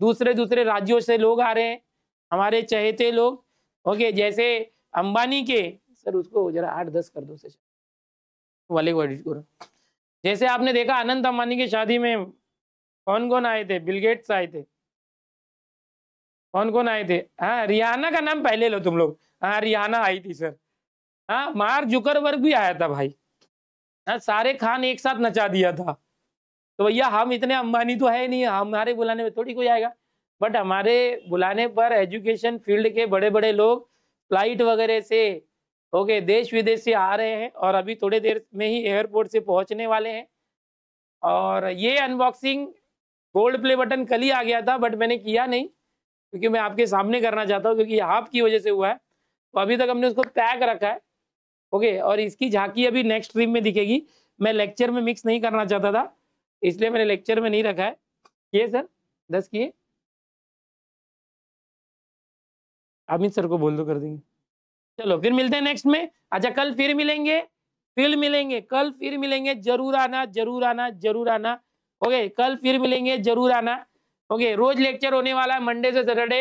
दूसरे दूसरे राज्यों से लोग आ रहे हैं, हमारे चहेते लोग। ओके, जैसे अंबानी के, सर उसको जरा आठ दस कर दो से वाले को एडिट करो। जैसे आपने देखा, अनंत अंबानी की शादी में कौन कौन आए थे? बिलगेट्स आए थे। कौन कौन आए थे? हाँ रियाना का नाम पहले लो तुम लोग। हाँ रियाना आई थी सर हाँ मार जुकर वर्ग भी आया था, भाई। हाँ सारे खान एक साथ नचा दिया था। तो भैया, हम इतने अंबानी तो है नहीं, हमारे बुलाने में थोड़ी कोई आएगा। बट हमारे बुलाने पर एजुकेशन फ़ील्ड के बड़े बड़े लोग फ़्लाइट वगैरह से ओके देश विदेश से आ रहे हैं और अभी थोड़े देर में ही एयरपोर्ट से पहुँचने वाले हैं। और ये अनबॉक्सिंग गोल्ड प्ले बटन कल ही आ गया था बट मैंने किया नहीं, क्योंकि मैं आपके सामने करना चाहता हूँ, क्योंकि आपकी वजह से हुआ है। तो अभी तक हमने उसको पैक रखा है। ओके और इसकी झांकी अभी नेक्स्ट स्ट्रीम में दिखेगी। मैं लेक्चर में मिक्स नहीं करना चाहता था, इसलिए मैंने लेक्चर में नहीं रखा है। ये सर दस किए। अमित सर को बोल दो कर देंगे। चलो, फिर मिलते हैं नेक्स्ट में। अच्छा कल फिर मिलेंगे फिर मिलेंगे, कल फिर मिलेंगे। ज़रूर आना ज़रूर आना ज़रूर आना। ओके कल फिर मिलेंगे, ज़रूर आना। ओके रोज लेक्चर होने वाला है मंडे से सैटरडे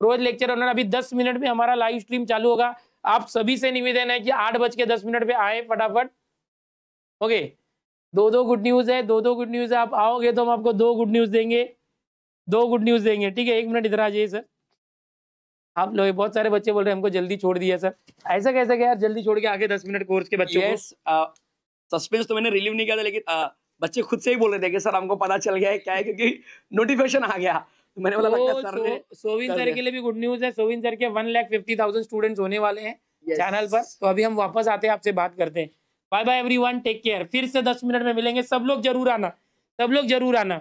रोज लेक्चर होने, अभी दस मिनट में हमारा लाइव स्ट्रीम चालू होगा। आप सभी से निवेदन है कि आठ बज के दस मिनट पे आए फटाफट। ओके दो दो गुड न्यूज़ है दो दो गुड न्यूज़ है। आप आओगे तो हम आपको दो गुड न्यूज़ देंगे। दो गुड न्यूज़ देंगे, ठीक है? एक मिनट इधर आ जाइए सर आप लोग, बहुत सारे बच्चे बोल रहे हैं, हमको जल्दी छोड़ दिया सर ऐसा कैसे क्या यार, जल्दी छोड़ के आगे दस मिनट कोर्स के बच्चे सस्पेंस तो मैंने रिलीव नहीं किया था, लेकिन बच्चे खुद से ही बोल रहे थे कि सर हमको पता चल गया है क्या है क्योंकि नोटिफिकेशन आ गया। तो मैंने बोला तो सर ने सोविन सर के लिए भी गुड न्यूज़ है। सोविन सर के one lakh fifty thousand students होने वाले हैं चैनल पर। तो अभी हम वापस आते हैं आपसे बात करते हैं। Bye bye everyone take care फिर से दस मिनट में मिलेंगे। सब लोग ज़रूर आना। सब लोग ज़रूर आना।